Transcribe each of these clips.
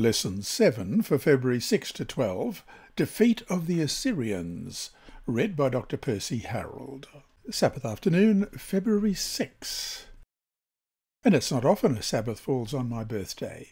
Lesson 7 for February 6 to 12 Defeat of the Assyrians, read by Dr. Percy Harrold. Sabbath afternoon, February 6. And it's not often a Sabbath falls on my birthday.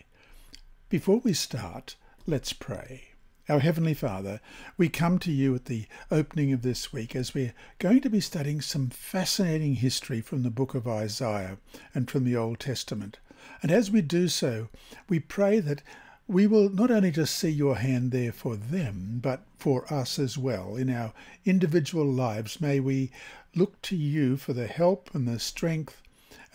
Before we start, let's pray. Our Heavenly Father, we come to you at the opening of this week as we're going to be studying some fascinating history from the book of Isaiah and from the Old Testament. And as we do so, we pray that we will not only just see your hand there for them, but for us as well. In our individual lives, may we look to you for the help and the strength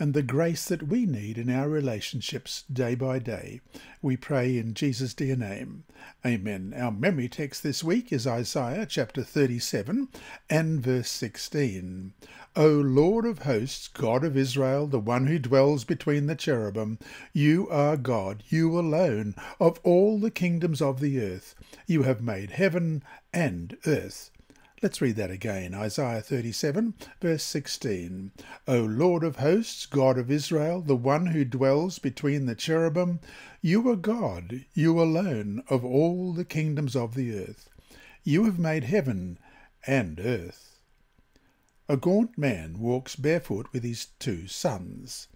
and the grace that we need in our relationships day by day. We pray in Jesus' dear name. Amen. Our memory text this week is Isaiah chapter 37 and verse 16. O Lord of hosts, God of Israel, the one who dwells between the cherubim, you are God, you alone, of all the kingdoms of the earth. You have made heaven and earth. Let's read that again. Isaiah 37, verse 16. O Lord of hosts, God of Israel, the one who dwells between the cherubim, you are God, you alone, of all the kingdoms of the earth. You have made heaven and earth. A gaunt man walks barefoot with his two sons.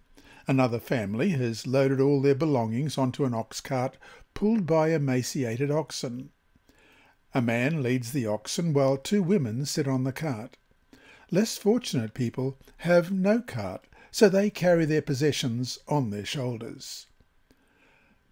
Another family has loaded all their belongings onto an ox cart pulled by emaciated oxen. A man leads the oxen while two women sit on the cart. Less fortunate people have no cart, so they carry their possessions on their shoulders.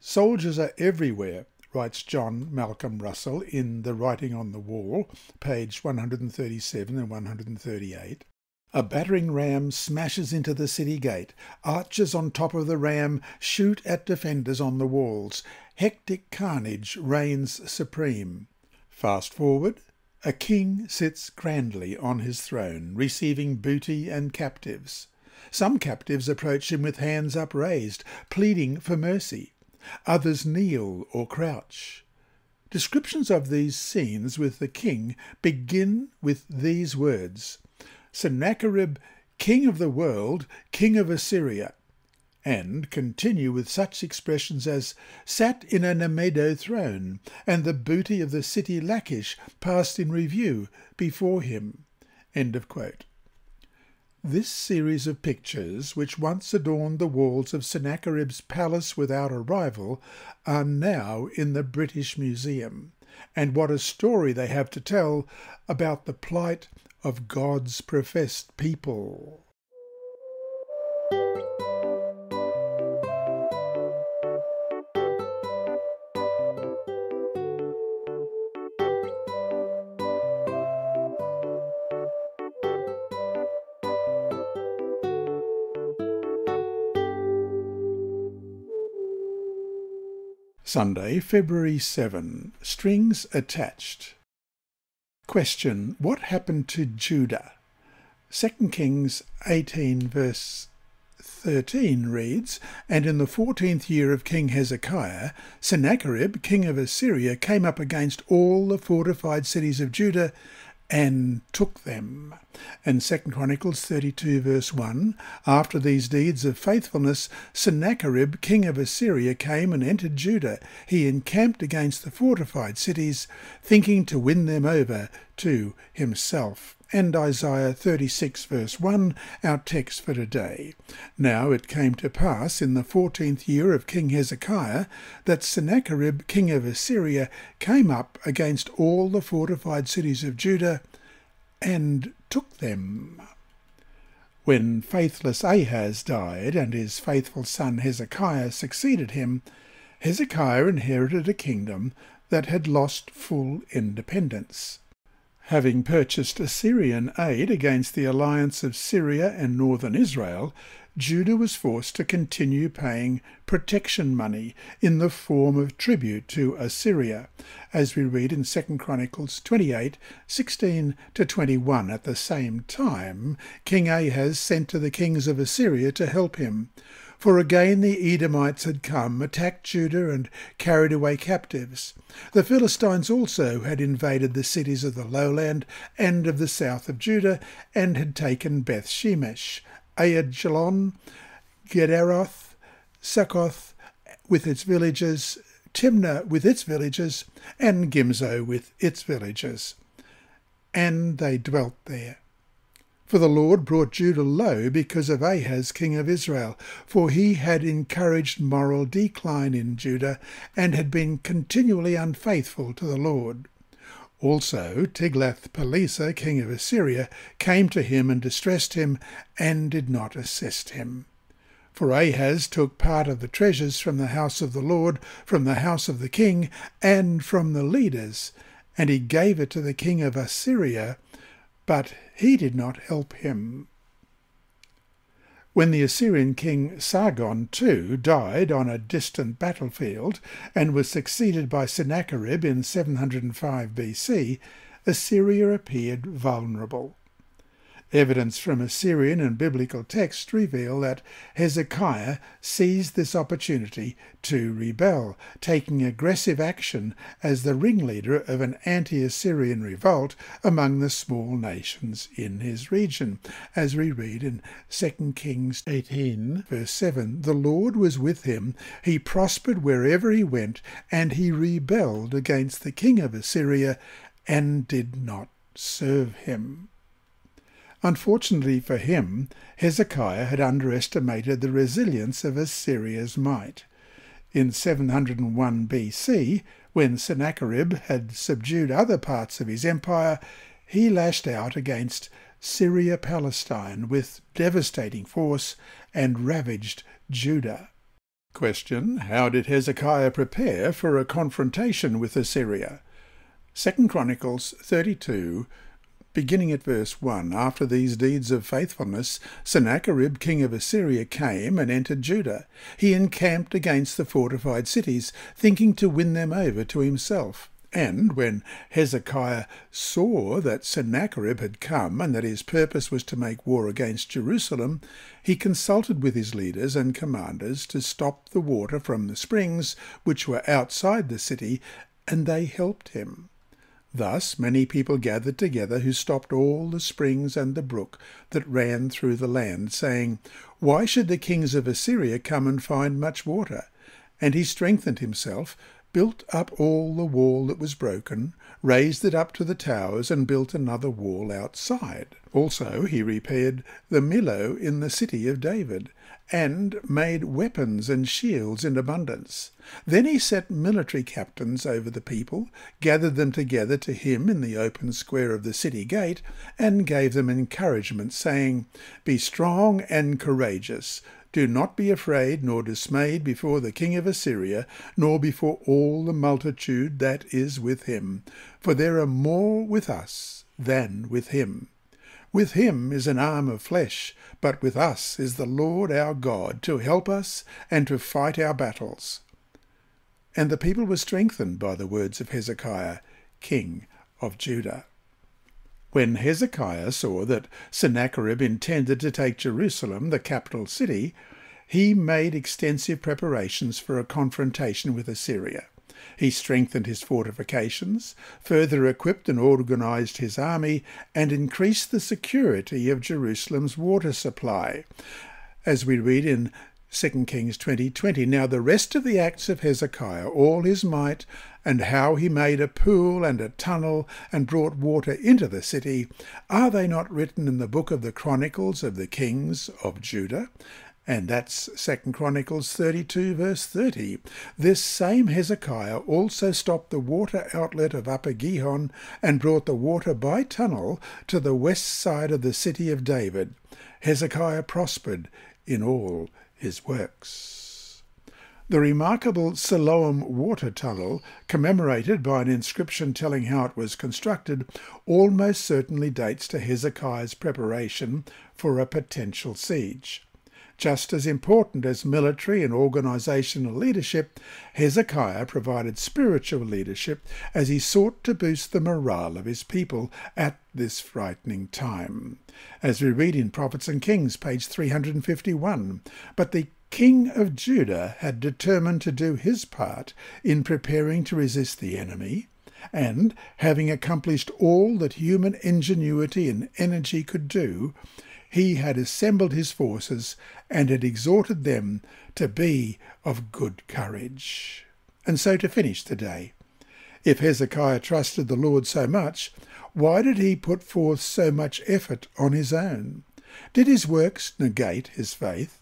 Soldiers are everywhere, writes John Malcolm Russell in The Writing on the Wall, page 137 and 138. A battering ram smashes into the city gate. Archers on top of the ram shoot at defenders on the walls. Hectic carnage reigns supreme. Fast forward, a king sits grandly on his throne, receiving booty and captives. Some captives approach him with hands upraised, pleading for mercy. Others kneel or crouch. Descriptions of these scenes with the king begin with these words Sennacherib, king of the world, king of Assyria, and continue with such expressions as sat in a nimedu throne, and the booty of the city Lachish passed in review before him. This series of pictures, which once adorned the walls of Sennacherib's palace without a rival, are now in the British Museum. And what a story they have to tell about the plight of God's professed people. Sunday, February 7. Strings attached. Question. What happened to Judah? 2 Kings 18 verse 13 reads, And in the fourteenth year of King Hezekiah, Sennacherib, king of Assyria, came up against all the fortified cities of Judah and took them. And 2 Chronicles 32 verse 1, After these deeds of faithfulness, Sennacherib, king of Assyria, came and entered Judah. He encamped against the fortified cities, thinking to win them over to himself and Isaiah 36 verse 1, our text for today. Now it came to pass in the fourteenth year of King Hezekiah that Sennacherib king of Assyria came up against all the fortified cities of Judah and took them. When faithless Ahaz died and his faithful son Hezekiah succeeded him, Hezekiah inherited a kingdom that had lost full independence. Having purchased Assyrian aid against the alliance of Syria and northern Israel, Judah was forced to continue paying protection money in the form of tribute to Assyria, as we read in 2 Chronicles 28, 16 to 21. At the same time, King Ahaz sent to the kings of Assyria to help him. For again the Edomites had come, attacked Judah, and carried away captives. The Philistines also had invaded the cities of the lowland and of the south of Judah, and had taken Beth Shemesh, Aijalon, Gederoth, Sochoh, with its villages, Timnah with its villages, and Gimzo with its villages. And they dwelt there. For the Lord brought Judah low because of Ahaz king of Israel, for he had encouraged moral decline in Judah, and had been continually unfaithful to the Lord. Also Tiglath-Pileser king of Assyria came to him and distressed him, and did not assist him. For Ahaz took part of the treasures from the house of the Lord, from the house of the king, and from the leaders, and he gave it to the king of Assyria, but he did not help him. When the Assyrian king Sargon too died on a distant battlefield and was succeeded by Sennacherib in 705 BC, Assyria appeared vulnerable. Evidence from Assyrian and biblical texts reveal that Hezekiah seized this opportunity to rebel, taking aggressive action as the ringleader of an anti-Assyrian revolt among the small nations in his region. As we read in 2 Kings 18 verse 7, the Lord was with him, he prospered wherever he went, and he rebelled against the king of Assyria and did not serve him. Unfortunately for him, Hezekiah had underestimated the resilience of Assyria's might. In 701 BC, when Sennacherib had subdued other parts of his empire, he lashed out against Syria-Palestine with devastating force and ravaged Judah. Question. How did Hezekiah prepare for a confrontation with Assyria? 2 Chronicles 32 beginning at verse 1. After these deeds of faithfulness, Sennacherib king of Assyria came and entered Judah. He encamped against the fortified cities, thinking to win them over to himself. And when Hezekiah saw that Sennacherib had come and that his purpose was to make war against Jerusalem, he consulted with his leaders and commanders to stop the water from the springs which were outside the city, and they helped him. Thus many people gathered together who stopped all the springs and the brook that ran through the land, saying, Why should the kings of Assyria come and find much water? And he strengthened himself, built up all the wall that was broken, raised it up to the towers, and built another wall outside. Also he repaired the Millo in the city of David, and made weapons and shields in abundance. Then he set military captains over the people, gathered them together to him in the open square of the city gate, and gave them encouragement, saying, Be strong and courageous. Do not be afraid nor dismayed before the king of Assyria, nor before all the multitude that is with him, for there are more with us than with him. With him is an arm of flesh, but with us is the Lord our God to help us and to fight our battles. And the people were strengthened by the words of Hezekiah, king of Judah. When Hezekiah saw that Sennacherib intended to take Jerusalem, the capital city, he made extensive preparations for a confrontation with Assyria. He strengthened his fortifications, further equipped and organized his army, and increased the security of Jerusalem's water supply. As we read in 2 Kings 20:20, 20, now the rest of the acts of Hezekiah, all his might, and how he made a pool and a tunnel and brought water into the city, are they not written in the book of the Chronicles of the Kings of Judah? And that's Second Chronicles 32 verse 30. This same Hezekiah also stopped the water outlet of Upper Gihon and brought the water by tunnel to the west side of the city of David. Hezekiah prospered in all his works. The remarkable Siloam water tunnel, commemorated by an inscription telling how it was constructed, almost certainly dates to Hezekiah's preparation for a potential siege. Just as important as military and organizational leadership, Hezekiah provided spiritual leadership as he sought to boost the morale of his people at this frightening time. As we read in Prophets and Kings, page 351, but the king of Judah had determined to do his part in preparing to resist the enemy, and, having accomplished all that human ingenuity and energy could do, he had assembled his forces and had exhorted them to be of good courage. and so to finish the day. If Hezekiah trusted the Lord so much, why did he put forth so much effort on his own? Did his works negate his faith?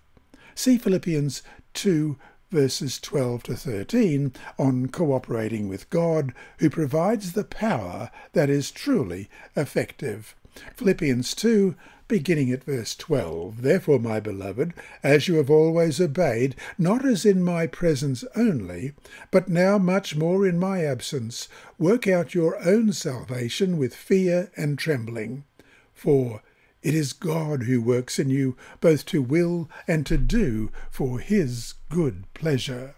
See Philippians 2 verses 12 to 13 on cooperating with God, who provides the power that is truly effective. Philippians 2 beginning at verse 12. Therefore, my beloved, as you have always obeyed, not as in my presence only, but now much more in my absence, work out your own salvation with fear and trembling. For it is God who works in you both to will and to do for his good pleasure.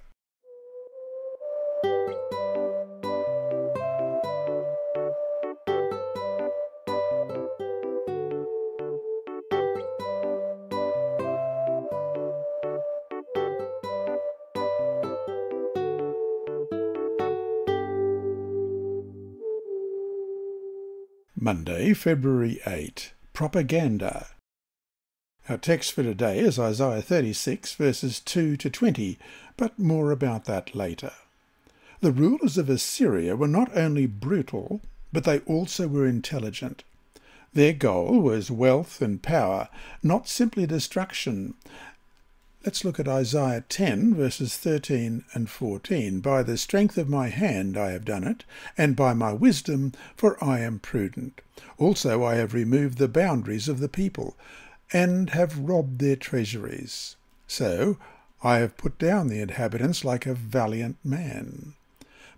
Monday, February 8. Propaganda. Our text for today is Isaiah 36, verses 2 to 20, but more about that later. The rulers of Assyria were not only brutal, but they also were intelligent. Their goal was wealth and power, not simply destruction, Let's look at Isaiah 10, verses 13 and 14. By the strength of my hand I have done it, and by my wisdom, for I am prudent. Also I have removed the boundaries of the people, and have robbed their treasuries. So I have put down the inhabitants like a valiant man.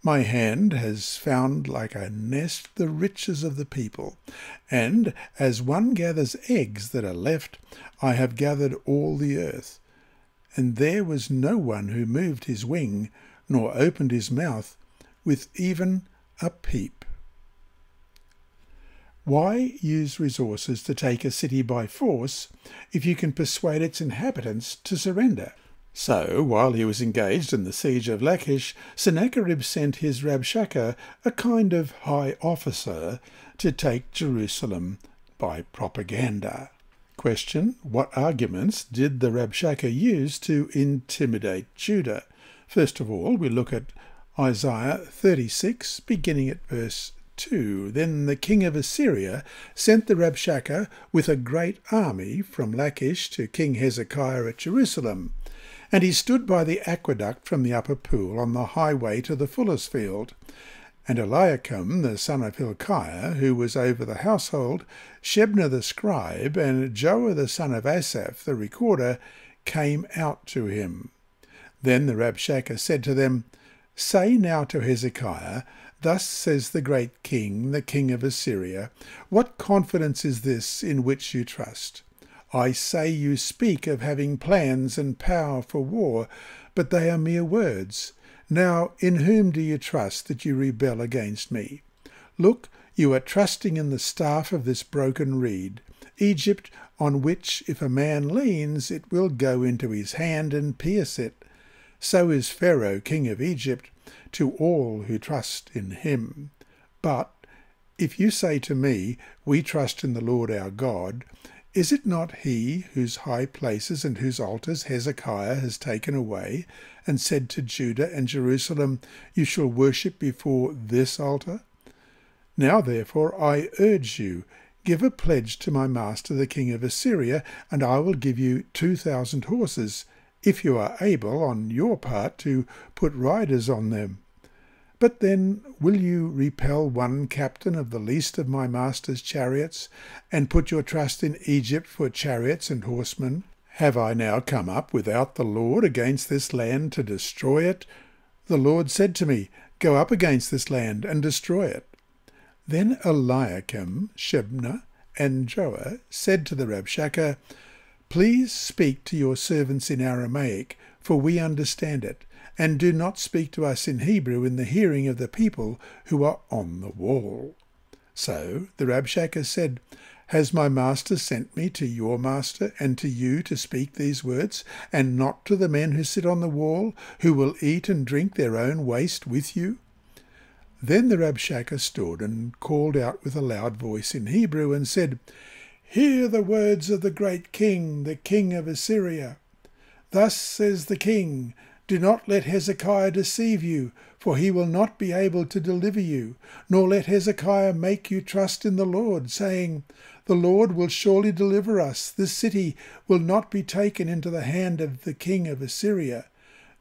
My hand has found like a nest the riches of the people, and as one gathers eggs that are left, I have gathered all the earth and there was no one who moved his wing, nor opened his mouth with even a peep. Why use resources to take a city by force if you can persuade its inhabitants to surrender? So, while he was engaged in the siege of Lachish, Sennacherib sent his Rabshakeh, a kind of high officer, to take Jerusalem by propaganda. Question. What arguments did the Rabshakeh use to intimidate Judah? First of all, we look at Isaiah 36, beginning at verse 2. Then the king of Assyria sent the Rabshakeh with a great army from Lachish to King Hezekiah at Jerusalem. And he stood by the aqueduct from the upper pool on the highway to the fuller's field. And Eliakim the son of Hilkiah, who was over the household, Shebna the scribe, and Joah the son of Asaph the recorder, came out to him. Then the Rabshakeh said to them, Say now to Hezekiah, Thus says the great king, the king of Assyria, What confidence is this in which you trust? I say you speak of having plans and power for war, but they are mere words. Now, in whom do you trust that you rebel against me? Look, you are trusting in the staff of this broken reed, Egypt, on which if a man leans, it will go into his hand and pierce it. So is Pharaoh, king of Egypt, to all who trust in him. But if you say to me, We trust in the Lord our God, is it not he whose high places and whose altars Hezekiah has taken away, and said to Judah and Jerusalem, You shall worship before this altar? Now therefore I urge you, give a pledge to my master the king of Assyria, and I will give you two thousand horses, if you are able on your part to put riders on them. But then will you repel one captain of the least of my master's chariots, and put your trust in Egypt for chariots and horsemen? Have I now come up without the Lord against this land to destroy it? The Lord said to me, Go up against this land and destroy it. Then Eliakim, Shebna, and Joah said to the Rabshakeh, Please speak to your servants in Aramaic, for we understand it and do not speak to us in Hebrew in the hearing of the people who are on the wall. So the Rabshakeh said, Has my master sent me to your master and to you to speak these words, and not to the men who sit on the wall, who will eat and drink their own waste with you? Then the Rabshakeh stood and called out with a loud voice in Hebrew and said, Hear the words of the great king, the king of Assyria. Thus says the king, Do not let Hezekiah deceive you, for he will not be able to deliver you, nor let Hezekiah make you trust in the Lord, saying, The Lord will surely deliver us, this city will not be taken into the hand of the king of Assyria.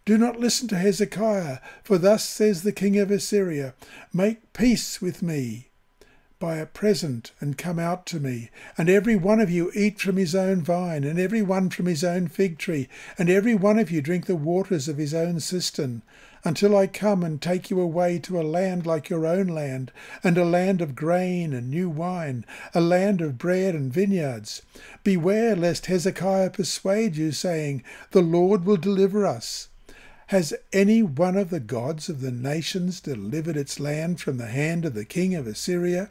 Do not listen to Hezekiah, for thus says the king of Assyria, Make peace with me by a present and come out to me, and every one of you eat from his own vine, and every one from his own fig tree, and every one of you drink the waters of his own cistern, until I come and take you away to a land like your own land, and a land of grain and new wine, a land of bread and vineyards. Beware lest Hezekiah persuade you, saying, The Lord will deliver us. Has any one of the gods of the nations delivered its land from the hand of the king of Assyria?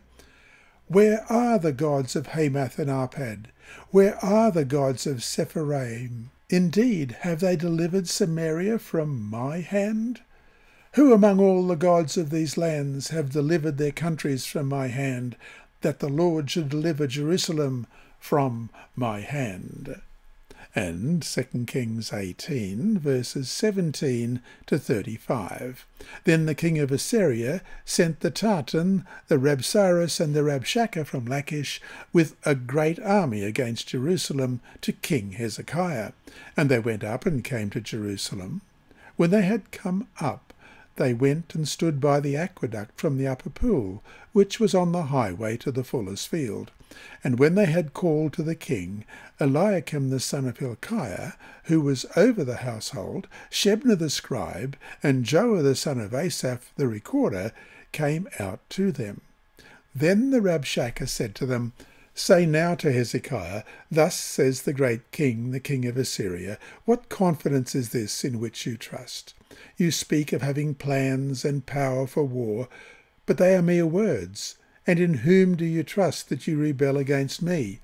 Where are the gods of Hamath and Arpad? Where are the gods of Sepharvaim? Indeed, have they delivered Samaria from my hand? Who among all the gods of these lands have delivered their countries from my hand, that the Lord should deliver Jerusalem from my hand? And 2 Kings 18, verses 17 to 35. Then the king of Assyria sent the Tartan, the Rabsaris, and the Rabshakeh from Lachish with a great army against Jerusalem to King Hezekiah. And they went up and came to Jerusalem. When they had come up, they went and stood by the aqueduct from the upper pool, which was on the highway to the fuller's field. And when they had called to the king, Eliakim the son of Hilkiah, who was over the household, Shebna the scribe, and Joah the son of Asaph the recorder, came out to them. Then the Rabshakeh said to them, Say now to Hezekiah, Thus says the great king, the king of Assyria, What confidence is this in which you trust? You speak of having plans and power for war, but they are mere words. And in whom do you trust that you rebel against me?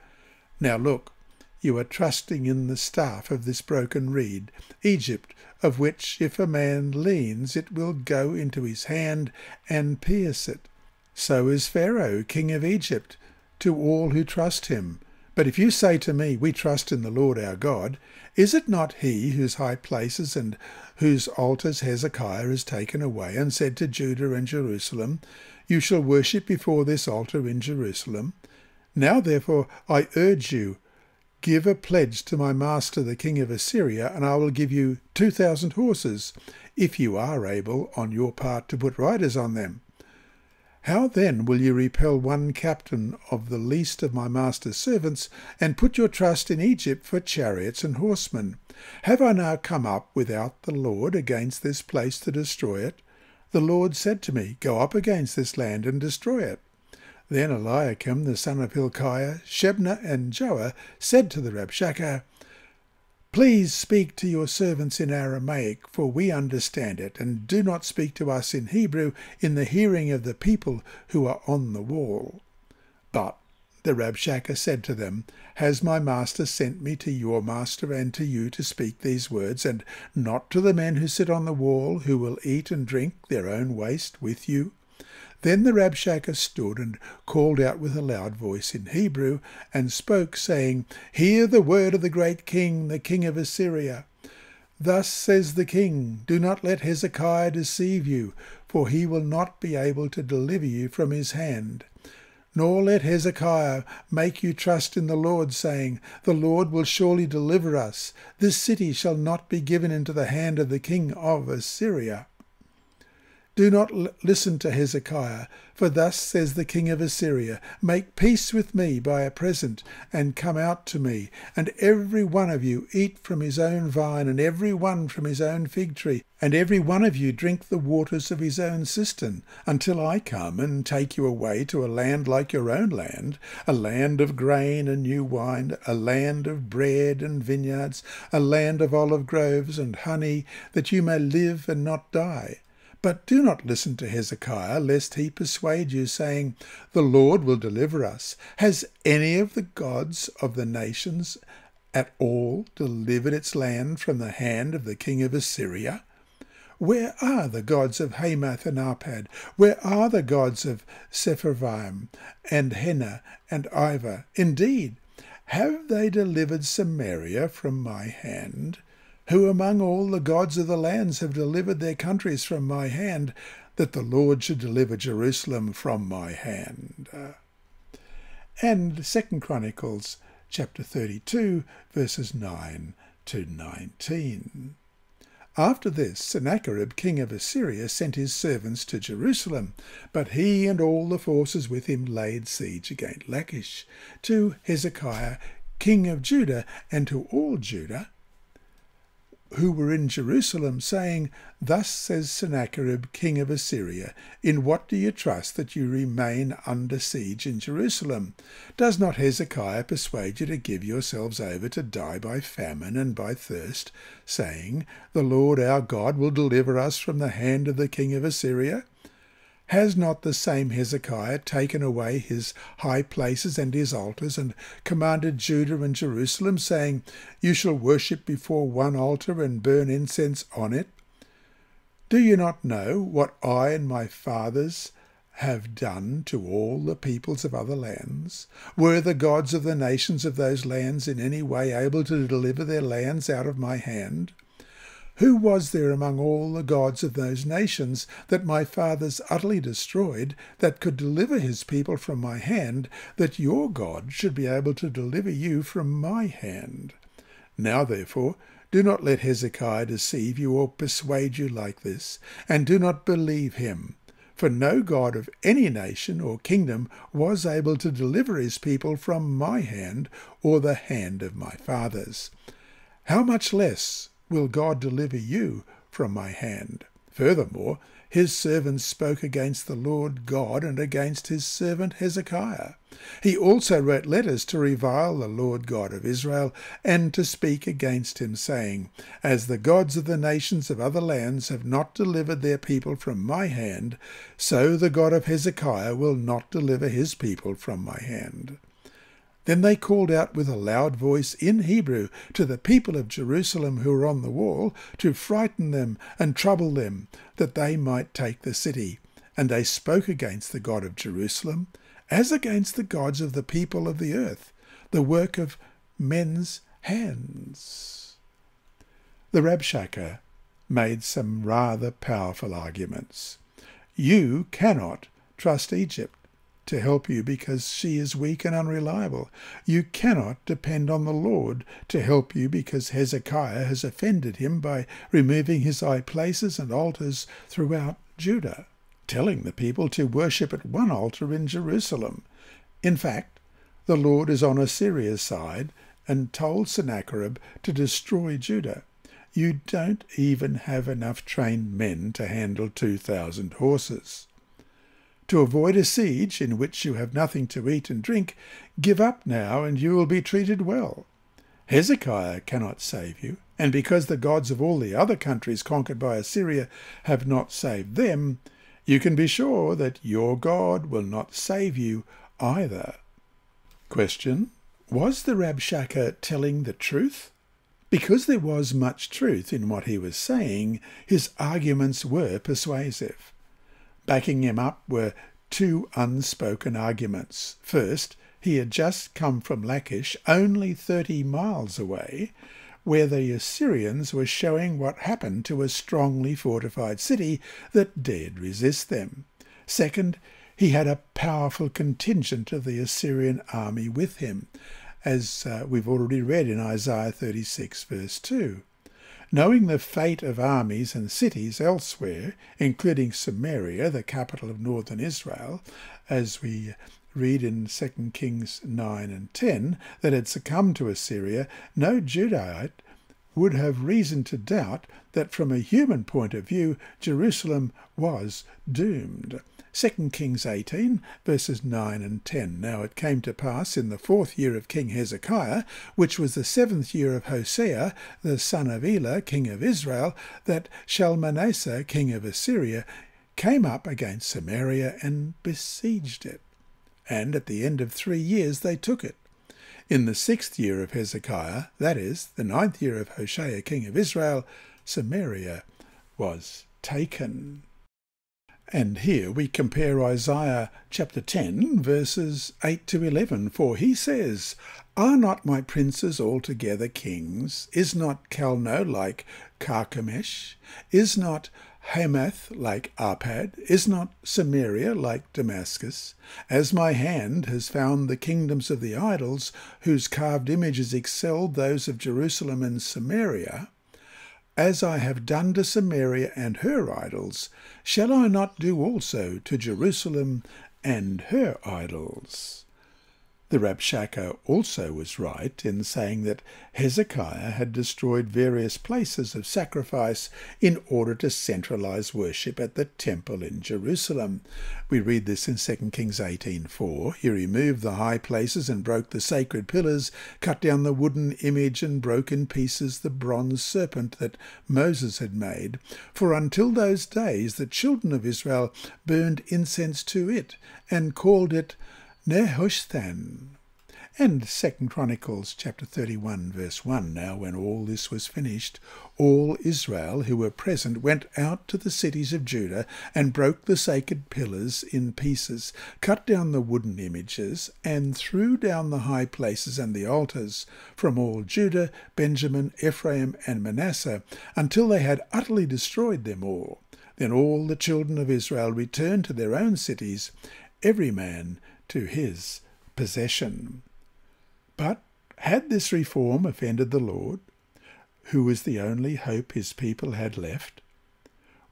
Now look, you are trusting in the staff of this broken reed, Egypt, of which if a man leans it will go into his hand and pierce it. So is Pharaoh, king of Egypt, to all who trust him. But if you say to me, We trust in the Lord our God, is it not he whose high places and whose altars Hezekiah has taken away, and said to Judah and Jerusalem, You shall worship before this altar in Jerusalem? Now therefore I urge you, Give a pledge to my master the king of Assyria, and I will give you two thousand horses, if you are able on your part to put riders on them. How then will you repel one captain of the least of my master's servants, and put your trust in Egypt for chariots and horsemen? Have I now come up without the Lord against this place to destroy it? The Lord said to me, Go up against this land and destroy it. Then Eliakim the son of Hilkiah, Shebna, and Joah said to the Rabshakeh, Please speak to your servants in Aramaic, for we understand it, and do not speak to us in Hebrew in the hearing of the people who are on the wall. The Rabshakeh said to them, Has my master sent me to your master and to you to speak these words, and not to the men who sit on the wall, who will eat and drink their own waste with you? Then the Rabshakeh stood and called out with a loud voice in Hebrew, and spoke, saying, Hear the word of the great king, the king of Assyria. Thus says the king, Do not let Hezekiah deceive you, for he will not be able to deliver you from his hand. Nor let Hezekiah make you trust in the Lord, saying, The Lord will surely deliver us. This city shall not be given into the hand of the king of Assyria. Do not listen to Hezekiah, for thus says the king of Assyria, Make peace with me by a present, and come out to me, and every one of you eat from his own vine, and every one from his own fig tree, and every one of you drink the waters of his own cistern, until I come and take you away to a land like your own land, a land of grain and new wine, a land of bread and vineyards, a land of olive groves and honey, that you may live and not die. But do not listen to Hezekiah, lest he persuade you, saying, The Lord will deliver us. Has any of the gods of the nations at all delivered its land from the hand of the king of Assyria? Where are the gods of Hamath and Arpad? Where are the gods of Sepharvaim and Hena and Ivah? Indeed, have they delivered Samaria from my hand? Who among all the gods of the lands have delivered their countries from my hand, that the Lord should deliver Jerusalem from my hand? Uh, and Second Chronicles chapter 32, verses 9 to 19. After this, Sennacherib king of Assyria sent his servants to Jerusalem, but he and all the forces with him laid siege against Lachish, to Hezekiah king of Judah, and to all Judah, who were in Jerusalem, saying, Thus says Sennacherib, king of Assyria, In what do you trust that you remain under siege in Jerusalem? Does not Hezekiah persuade you to give yourselves over to die by famine and by thirst, saying, The Lord our God will deliver us from the hand of the king of Assyria? Has not the same Hezekiah taken away his high places and his altars, and commanded Judah and Jerusalem, saying, You shall worship before one altar and burn incense on it? Do you not know what I and my fathers have done to all the peoples of other lands? Were the gods of the nations of those lands in any way able to deliver their lands out of my hand? Who was there among all the gods of those nations that my fathers utterly destroyed that could deliver his people from my hand, that your God should be able to deliver you from my hand? Now therefore, do not let Hezekiah deceive you or persuade you like this, and do not believe him. For no God of any nation or kingdom was able to deliver his people from my hand or the hand of my fathers. How much less will God deliver you from my hand. Furthermore, his servants spoke against the Lord God and against his servant Hezekiah. He also wrote letters to revile the Lord God of Israel and to speak against him, saying, As the gods of the nations of other lands have not delivered their people from my hand, so the God of Hezekiah will not deliver his people from my hand. Then they called out with a loud voice in Hebrew to the people of Jerusalem who were on the wall to frighten them and trouble them, that they might take the city. And they spoke against the God of Jerusalem, as against the gods of the people of the earth, the work of men's hands. The Rabshakeh made some rather powerful arguments. You cannot trust Egypt to help you because she is weak and unreliable. You cannot depend on the Lord to help you because Hezekiah has offended him by removing his high places and altars throughout Judah, telling the people to worship at one altar in Jerusalem. In fact, the Lord is on Assyria's side and told Sennacherib to destroy Judah. You don't even have enough trained men to handle 2,000 horses. To avoid a siege in which you have nothing to eat and drink, give up now, and you will be treated well. Hezekiah cannot save you, and because the gods of all the other countries conquered by Assyria have not saved them, you can be sure that your God will not save you either. Question. Was the Rabshakeh telling the truth? Because there was much truth in what he was saying, his arguments were persuasive. Backing him up were two unspoken arguments. First, he had just come from Lachish, only 30 miles away, where the Assyrians were showing what happened to a strongly fortified city that dared resist them. Second, he had a powerful contingent of the Assyrian army with him, as uh, we've already read in Isaiah 36, verse 2. Knowing the fate of armies and cities elsewhere, including Samaria, the capital of northern Israel, as we read in 2 Kings 9 and 10, that had succumbed to Assyria, no Judahite would have reason to doubt that from a human point of view, Jerusalem was doomed. 2 Kings 18, verses 9 and 10. Now it came to pass in the fourth year of King Hezekiah, which was the seventh year of Hoshea, the son of Elah, king of Israel, that Shalmaneser, king of Assyria, came up against Samaria and besieged it. And at the end of three years they took it. In the sixth year of Hezekiah, that is, the ninth year of Hoshea, king of Israel, Samaria was taken. And here we compare Isaiah chapter 10, verses 8 to 11, for he says, Are not my princes altogether kings? Is not Calno like Carchemish? Is not Hamath like Arpad? Is not Samaria like Damascus? As my hand has found the kingdoms of the idols, whose carved images excelled those of Jerusalem and Samaria, as I have done to Samaria and her idols, shall I not do also to Jerusalem and her idols? The Rabshakeh also was right in saying that Hezekiah had destroyed various places of sacrifice in order to centralize worship at the temple in Jerusalem. We read this in 2 Kings 18:4. He removed the high places and broke the sacred pillars, cut down the wooden image and broke in pieces the bronze serpent that Moses had made. For until those days the children of Israel burned incense to it and called it Nehushtan. And Second Chronicles chapter 31 verse 1 Now when all this was finished, all Israel who were present went out to the cities of Judah and broke the sacred pillars in pieces, cut down the wooden images, and threw down the high places and the altars from all Judah, Benjamin, Ephraim, and Manasseh, until they had utterly destroyed them all. Then all the children of Israel returned to their own cities, every man to his possession. But had this reform offended the Lord, who was the only hope his people had left?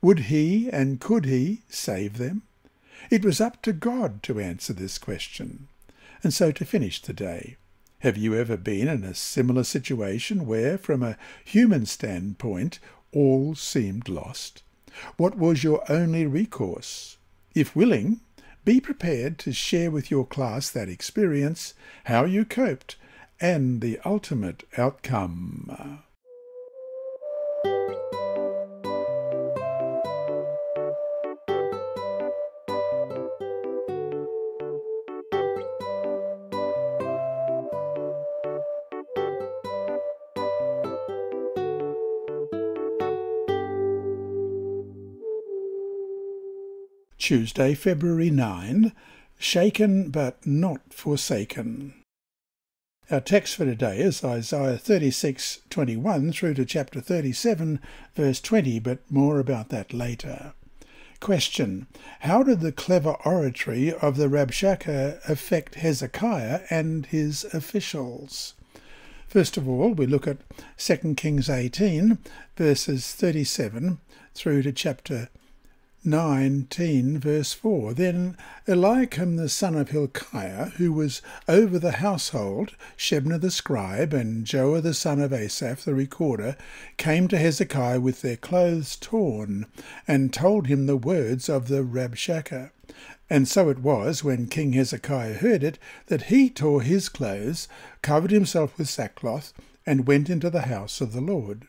Would he and could he save them? It was up to God to answer this question. And so to finish the day, have you ever been in a similar situation where, from a human standpoint, all seemed lost? What was your only recourse? If willing, be prepared to share with your class that experience, how you coped, and the ultimate outcome. Tuesday, February 9, Shaken but not forsaken. Our text for today is Isaiah 36:21 through to chapter 37, verse 20, but more about that later. Question. How did the clever oratory of the Rabshakeh affect Hezekiah and his officials? First of all, we look at 2 Kings 18, verses 37 through to chapter 19, verse 4. Then Eliakim the son of Hilkiah, who was over the household, Shebna the scribe, and Joah the son of Asaph the recorder, came to Hezekiah with their clothes torn, and told him the words of the Rabshakeh. And so it was, when King Hezekiah heard it, that he tore his clothes, covered himself with sackcloth, and went into the house of the Lord.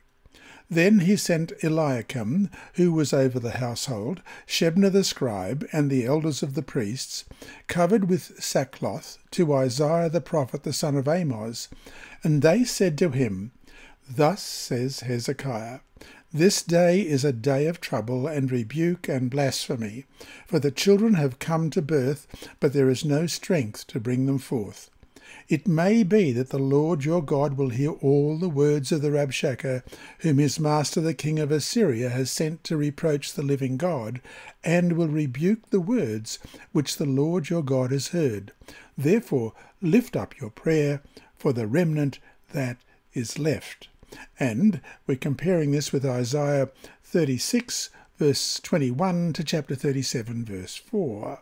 Then he sent Eliakim, who was over the household, Shebna the scribe, and the elders of the priests, covered with sackcloth, to Isaiah the prophet the son of Amoz. And they said to him, Thus says Hezekiah, This day is a day of trouble and rebuke and blasphemy, for the children have come to birth, but there is no strength to bring them forth. It may be that the Lord your God will hear all the words of the Rabshakeh, whom his master the king of Assyria has sent to reproach the living God, and will rebuke the words which the Lord your God has heard. Therefore lift up your prayer for the remnant that is left. And we're comparing this with Isaiah 36, verse 21 to chapter 37, verse 4.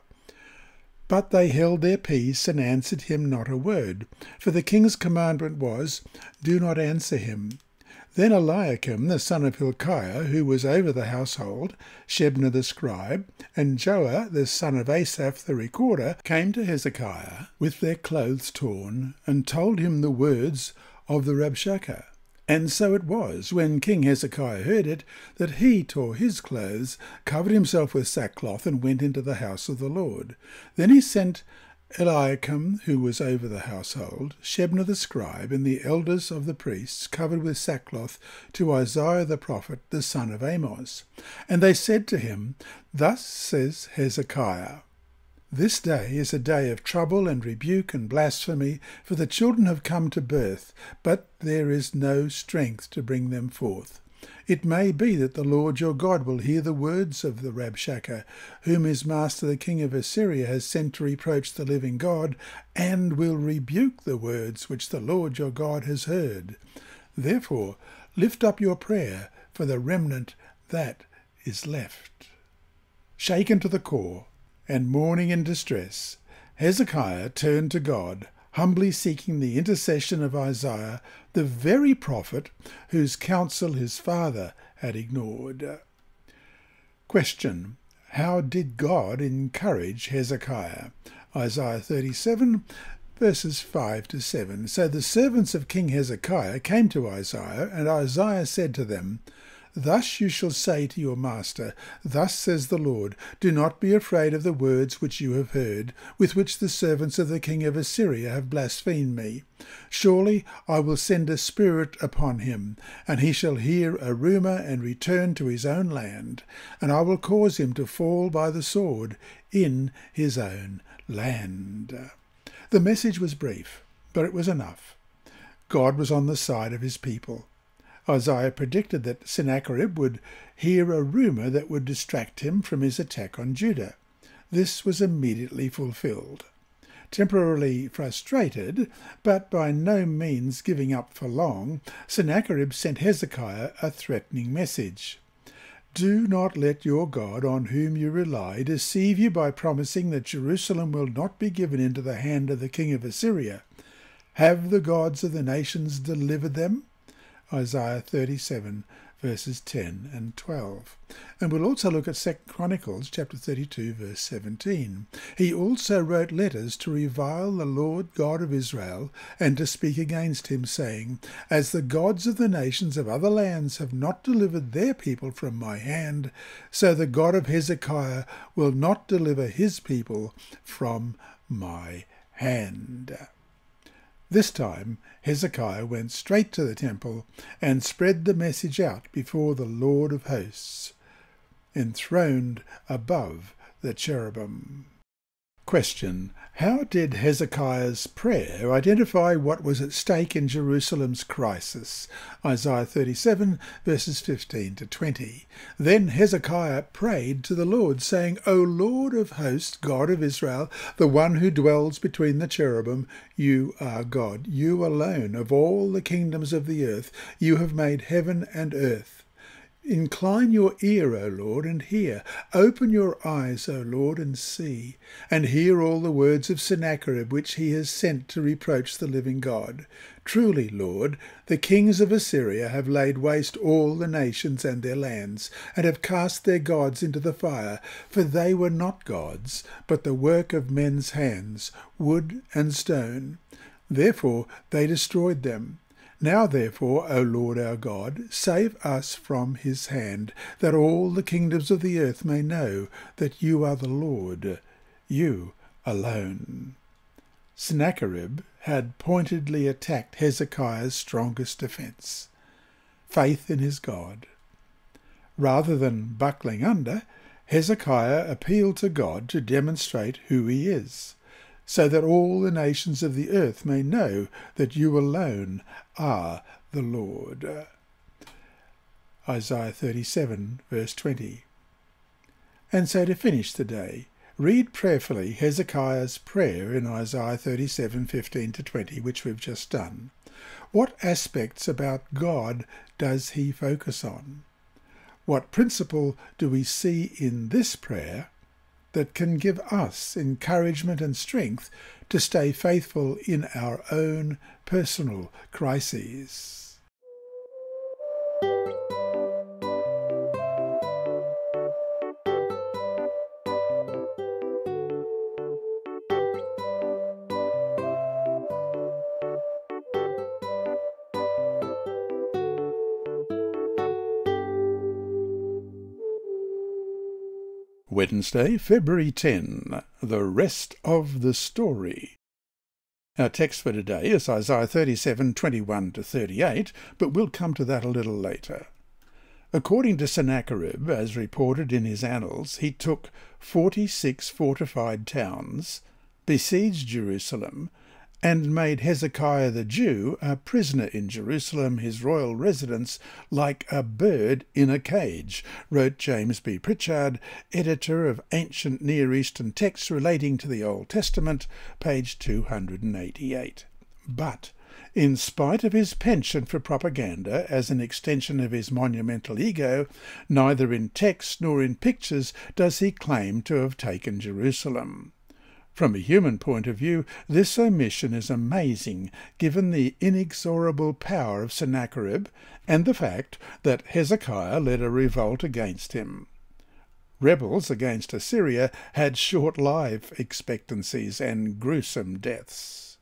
But they held their peace and answered him not a word. For the king's commandment was, Do not answer him. Then Eliakim the son of Hilkiah, who was over the household, Shebna the scribe, and Joah the son of Asaph the recorder, came to Hezekiah with their clothes torn, and told him the words of the Rabshakeh. And so it was, when King Hezekiah heard it, that he tore his clothes, covered himself with sackcloth, and went into the house of the Lord. Then he sent Eliakim, who was over the household, Shebna the scribe, and the elders of the priests covered with sackcloth to Isaiah the prophet, the son of Amoz. And they said to him, Thus says Hezekiah, This day is a day of trouble and rebuke and blasphemy, for the children have come to birth, but there is no strength to bring them forth. It may be that the Lord your God will hear the words of the Rabshakeh, whom his master the king of Assyria has sent to reproach the living God, and will rebuke the words which the Lord your God has heard. Therefore, lift up your prayer for the remnant that is left. Shaken to the core, and mourning in distress, Hezekiah turned to God humbly seeking the intercession of Isaiah, the very prophet whose counsel his father had ignored. Question. How did God encourage Hezekiah? Isaiah 37, verses 5 to 7. So the servants of King Hezekiah came to Isaiah, and Isaiah said to them, Thus you shall say to your master, Thus says the Lord, Do not be afraid of the words which you have heard, with which the servants of the king of Assyria have blasphemed me. Surely I will send a spirit upon him, and he shall hear a rumour and return to his own land, and I will cause him to fall by the sword in his own land. The message was brief, but it was enough. God was on the side of his people. Isaiah predicted that Sennacherib would hear a rumour that would distract him from his attack on Judah. This was immediately fulfilled. Temporarily frustrated, but by no means giving up for long, Sennacherib sent Hezekiah a threatening message. Do not let your God, on whom you rely, deceive you by promising that Jerusalem will not be given into the hand of the king of Assyria. Have the gods of the nations delivered them? Isaiah 37 verses 10 and 12. And we'll also look at 2 Chronicles chapter 32 verse 17. He also wrote letters to revile the Lord God of Israel and to speak against him, saying, As the gods of the nations of other lands have not delivered their people from my hand, so the God of Hezekiah will not deliver his people from my hand. This time Hezekiah went straight to the temple and spread the message out before the Lord of hosts, enthroned above the cherubim. Question. How did Hezekiah's prayer identify what was at stake in Jerusalem's crisis? Isaiah 37 verses 15 to 20. Then Hezekiah prayed to the Lord, saying, O Lord of hosts, God of Israel, the one who dwells between the cherubim, you are God. You alone of all the kingdoms of the earth, you have made heaven and earth. Incline your ear, O Lord, and hear. Open your eyes, O Lord, and see, and hear all the words of Sennacherib which he has sent to reproach the living God. Truly, Lord, the kings of Assyria have laid waste all the nations and their lands, and have cast their gods into the fire, for they were not gods, but the work of men's hands, wood and stone. Therefore they destroyed them. Now therefore, O Lord our God, save us from his hand, that all the kingdoms of the earth may know that you are the Lord, you alone. Sennacherib had pointedly attacked Hezekiah's strongest defence, faith in his God. Rather than buckling under, Hezekiah appealed to God to demonstrate who he is so that all the nations of the earth may know that you alone are the Lord. Isaiah 37, verse 20. And so to finish the day, read prayerfully Hezekiah's prayer in Isaiah 37, 15 to 20, which we've just done. What aspects about God does he focus on? What principle do we see in this prayer that can give us encouragement and strength to stay faithful in our own personal crises. Wednesday, February 10. The rest of the story. Our text for today is Isaiah 37, 21 to 38, but we'll come to that a little later. According to Sennacherib, as reported in his annals, he took 46 fortified towns, besieged Jerusalem, and made Hezekiah the Jew a prisoner in Jerusalem, his royal residence, like a bird in a cage, wrote James B. Pritchard, editor of Ancient Near Eastern Texts Relating to the Old Testament, page 288. But in spite of his penchant for propaganda as an extension of his monumental ego, neither in text nor in pictures does he claim to have taken Jerusalem. From a human point of view, this omission is amazing, given the inexorable power of Sennacherib and the fact that Hezekiah led a revolt against him. Rebels against Assyria had short life expectancies and gruesome deaths.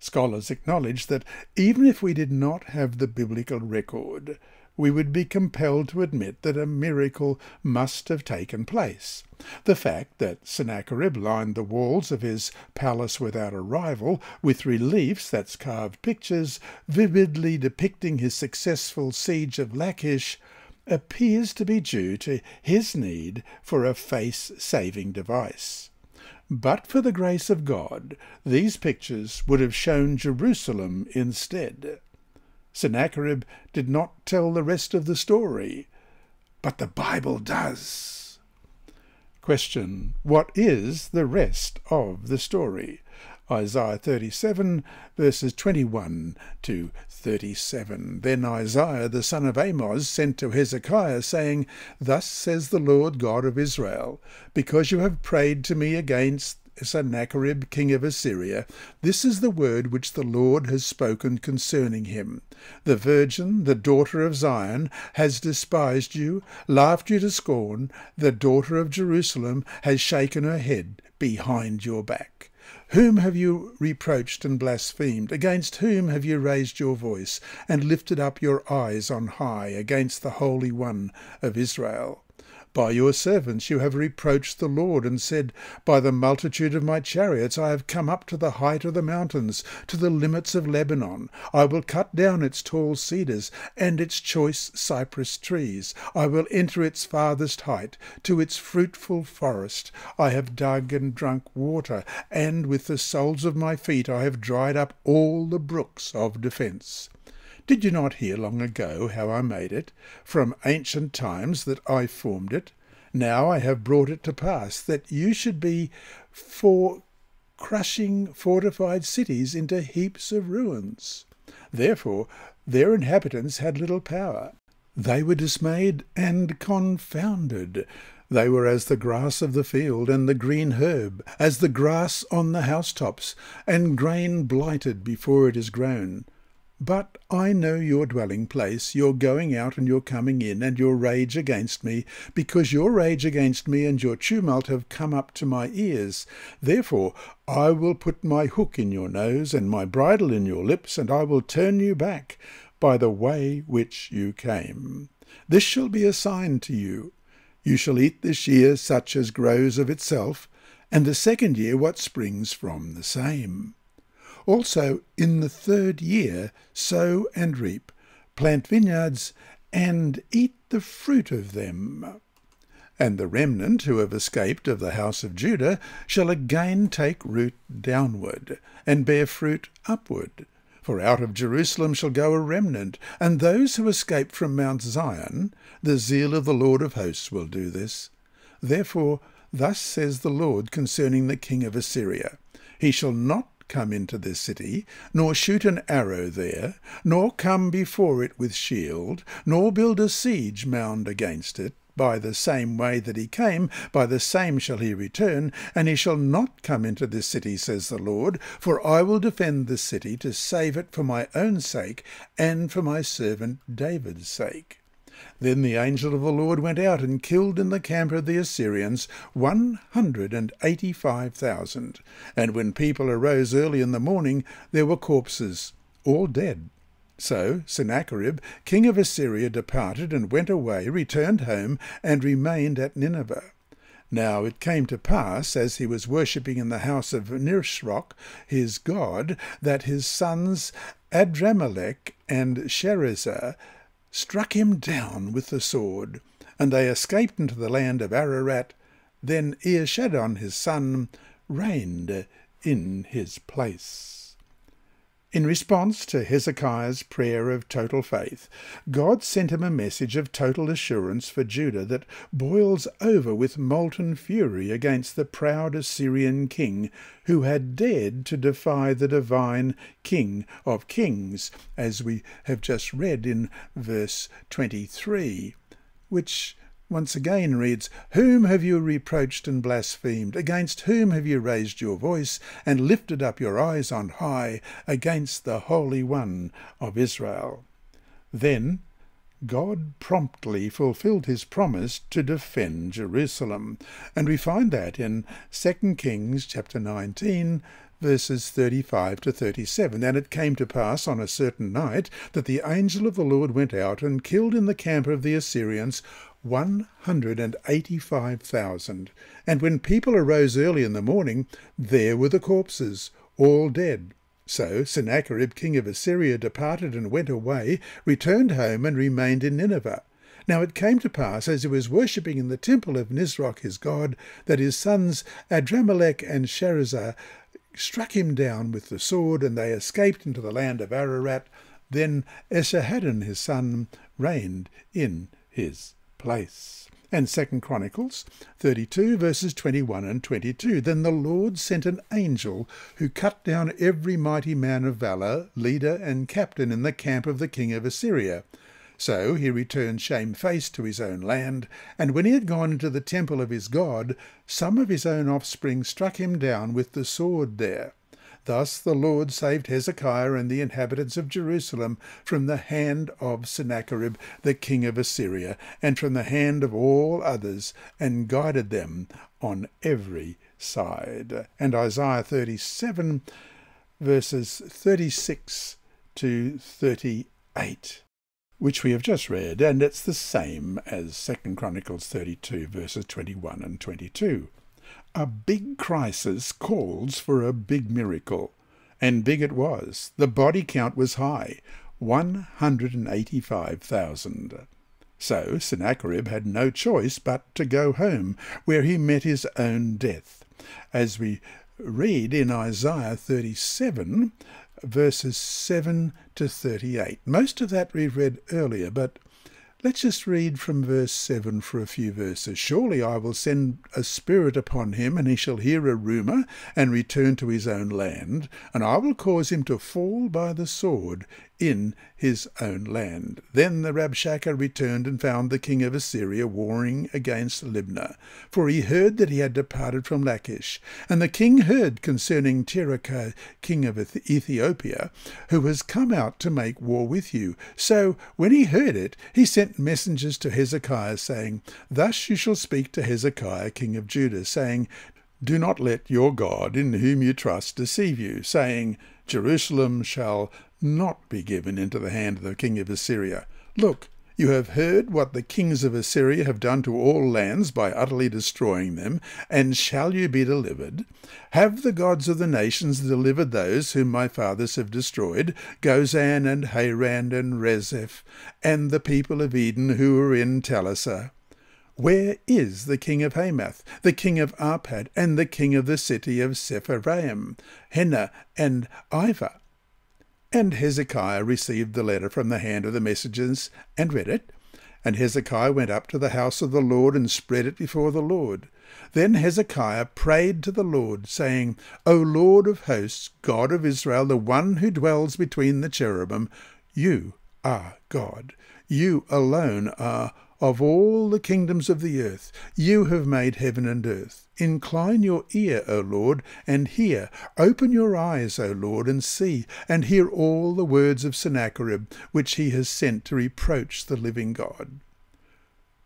Scholars acknowledge that even if we did not have the biblical record, we would be compelled to admit that a miracle must have taken place. The fact that Sennacherib lined the walls of his palace without a rival with reliefs, that's carved pictures, vividly depicting his successful siege of Lachish, appears to be due to his need for a face-saving device. But for the grace of God, these pictures would have shown Jerusalem instead. Sennacherib did not tell the rest of the story, but the Bible does. Question. What is the rest of the story? Isaiah 37, verses 21 to 37. Then Isaiah the son of Amoz sent to Hezekiah, saying, Thus says the Lord God of Israel, because you have prayed to me against Sennacherib king of Assyria, this is the word which the Lord has spoken concerning him. The virgin, the daughter of Zion, has despised you, laughed you to scorn. The daughter of Jerusalem has shaken her head behind your back. Whom have you reproached and blasphemed? Against whom have you raised your voice and lifted up your eyes on high against the Holy One of Israel? By your servants you have reproached the Lord, and said, By the multitude of my chariots I have come up to the height of the mountains, to the limits of Lebanon. I will cut down its tall cedars and its choice cypress trees. I will enter its farthest height, to its fruitful forest. I have dug and drunk water, and with the soles of my feet I have dried up all the brooks of defence. Did you not hear long ago how I made it, from ancient times that I formed it? Now I have brought it to pass that you should be for crushing fortified cities into heaps of ruins. Therefore their inhabitants had little power. They were dismayed and confounded. They were as the grass of the field and the green herb, as the grass on the housetops, and grain blighted before it is grown. But I know your dwelling place, your going out and your coming in, and your rage against me, because your rage against me and your tumult have come up to my ears. Therefore I will put my hook in your nose and my bridle in your lips, and I will turn you back by the way which you came. This shall be a sign to you. You shall eat this year such as grows of itself, and the second year what springs from the same. Also, in the third year, sow and reap, plant vineyards, and eat the fruit of them. And the remnant who have escaped of the house of Judah shall again take root downward, and bear fruit upward. For out of Jerusalem shall go a remnant, and those who escape from Mount Zion, the zeal of the Lord of hosts will do this. Therefore, thus says the Lord concerning the king of Assyria, He shall not come into this city, nor shoot an arrow there, nor come before it with shield, nor build a siege mound against it, by the same way that he came, by the same shall he return, and he shall not come into this city, says the Lord, for I will defend this city to save it for my own sake, and for my servant David's sake. Then the angel of the Lord went out and killed in the camp of the Assyrians one hundred and eighty-five thousand. And when people arose early in the morning, there were corpses, all dead. So Sennacherib, king of Assyria, departed and went away, returned home, and remained at Nineveh. Now it came to pass, as he was worshipping in the house of Nisroch, his god, that his sons Adrammelech and Sharezer struck him down with the sword, and they escaped into the land of Ararat. Then Esarhaddon his son reigned in his place. In response to Hezekiah's prayer of total faith, God sent him a message of total assurance for Judah that boils over with molten fury against the proud Assyrian king who had dared to defy the divine King of Kings, as we have just read in verse 23, which once again reads, Whom have you reproached and blasphemed? Against whom have you raised your voice and lifted up your eyes on high against the Holy One of Israel? Then God promptly fulfilled his promise to defend Jerusalem, and we find that in 2 Kings chapter 19 verses 35 to 37. And it came to pass on a certain night that the angel of the Lord went out and killed in the camp of the Assyrians 185,000. And when people arose early in the morning, there were the corpses, all dead. So Sennacherib king of Assyria departed and went away, returned home, and remained in Nineveh. Now it came to pass, as he was worshipping in the temple of Nisroch his god, that his sons Adrammelech and Sharezer struck him down with the sword, and they escaped into the land of Ararat. Then Esarhaddon his son reigned in his place. And Second Chronicles 32 verses 21 and 22. Then the Lord sent an angel who cut down every mighty man of valour, leader and captain in the camp of the king of Assyria. So he returned shamefaced to his own land, and when he had gone into the temple of his God, some of his own offspring struck him down with the sword there. Thus the Lord saved Hezekiah and the inhabitants of Jerusalem from the hand of Sennacherib the king of Assyria, and from the hand of all others, and guided them on every side. And Isaiah 37, verses 36 to 38 which we have just read, and it's the same as 2 Chronicles 32, verses 21 and 22. A big crisis calls for a big miracle. And big it was. The body count was high 185,000. So Sennacherib had no choice but to go home, where he met his own death. As we read in Isaiah 37, verses 7 to 38. Most of that we've read earlier, but Let's just read from verse 7 for a few verses. Surely I will send a spirit upon him, and he shall hear a rumour, and return to his own land, and I will cause him to fall by the sword in his own land. Then the Rabshakeh returned and found the king of Assyria warring against Libnah, for he heard that he had departed from Lachish. And the king heard concerning Tirhakah, king of Ethiopia, who has come out to make war with you. So when he heard it, he sent messengers to Hezekiah, saying, Thus you shall speak to Hezekiah, king of Judah, saying, Do not let your God, in whom you trust, deceive you, saying, Jerusalem shall not be given into the hand of the king of Assyria. Look, you have heard what the kings of Assyria have done to all lands by utterly destroying them, and shall you be delivered? Have the gods of the nations delivered those whom my fathers have destroyed, Gozan and Haran and Rezeph, and the people of Eden who were in Telassar? Where is the king of Hamath, the king of Arpad, and the king of the city of Sepharvaim, Hena and Ivah? And Hezekiah received the letter from the hand of the messengers and read it. And Hezekiah went up to the house of the Lord and spread it before the Lord. Then Hezekiah prayed to the Lord, saying, O Lord of hosts, God of Israel, the one who dwells between the cherubim, you are God. You alone are of all the kingdoms of the earth. You have made heaven and earth. Incline your ear, O Lord, and hear. Open your eyes, O Lord, and see, and hear all the words of Sennacherib, which he has sent to reproach the living God.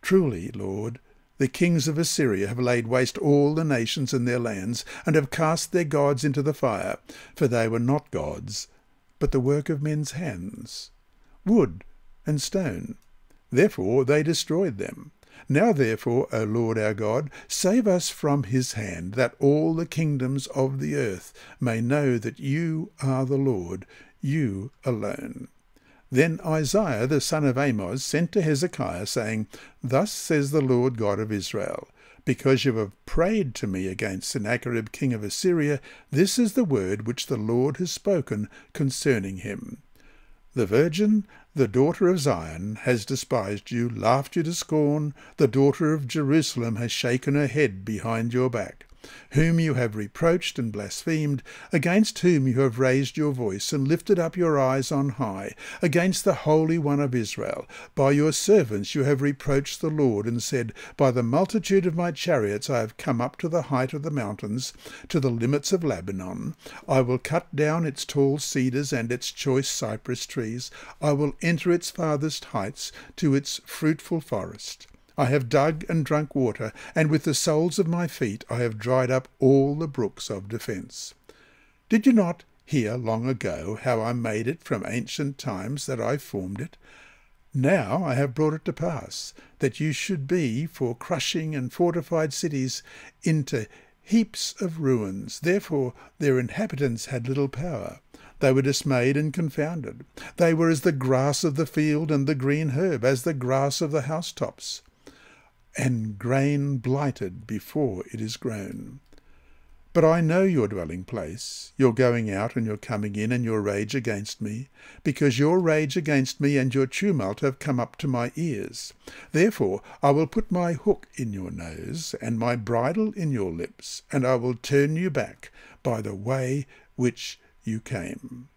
Truly, Lord, the kings of Assyria have laid waste all the nations and their lands, and have cast their gods into the fire, for they were not gods, but the work of men's hands, wood and stone. Therefore they destroyed them. Now therefore, O Lord our God, save us from his hand, that all the kingdoms of the earth may know that you are the Lord, you alone. Then Isaiah the son of Amoz sent to Hezekiah, saying, Thus says the Lord God of Israel, because you have prayed to me against Sennacherib king of Assyria, this is the word which the Lord has spoken concerning him. The virgin, the daughter of Zion, has despised you, laughed you to scorn. The daughter of Jerusalem has shaken her head behind your back whom you have reproached and blasphemed, against whom you have raised your voice and lifted up your eyes on high, against the Holy One of Israel. By your servants you have reproached the Lord, and said, By the multitude of my chariots I have come up to the height of the mountains, to the limits of Lebanon. I will cut down its tall cedars and its choice cypress trees. I will enter its farthest heights to its fruitful forest. I have dug and drunk water, and with the soles of my feet I have dried up all the brooks of defence. Did you not hear long ago how I made it from ancient times that I formed it? Now I have brought it to pass, that you should be for crushing and fortified cities into heaps of ruins. Therefore their inhabitants had little power. They were dismayed and confounded. They were as the grass of the field and the green herb, as the grass of the housetops and grain blighted before it is grown. But I know your dwelling place, your going out and your coming in, and your rage against me, because your rage against me and your tumult have come up to my ears. Therefore I will put my hook in your nose, and my bridle in your lips, and I will turn you back by the way which you came.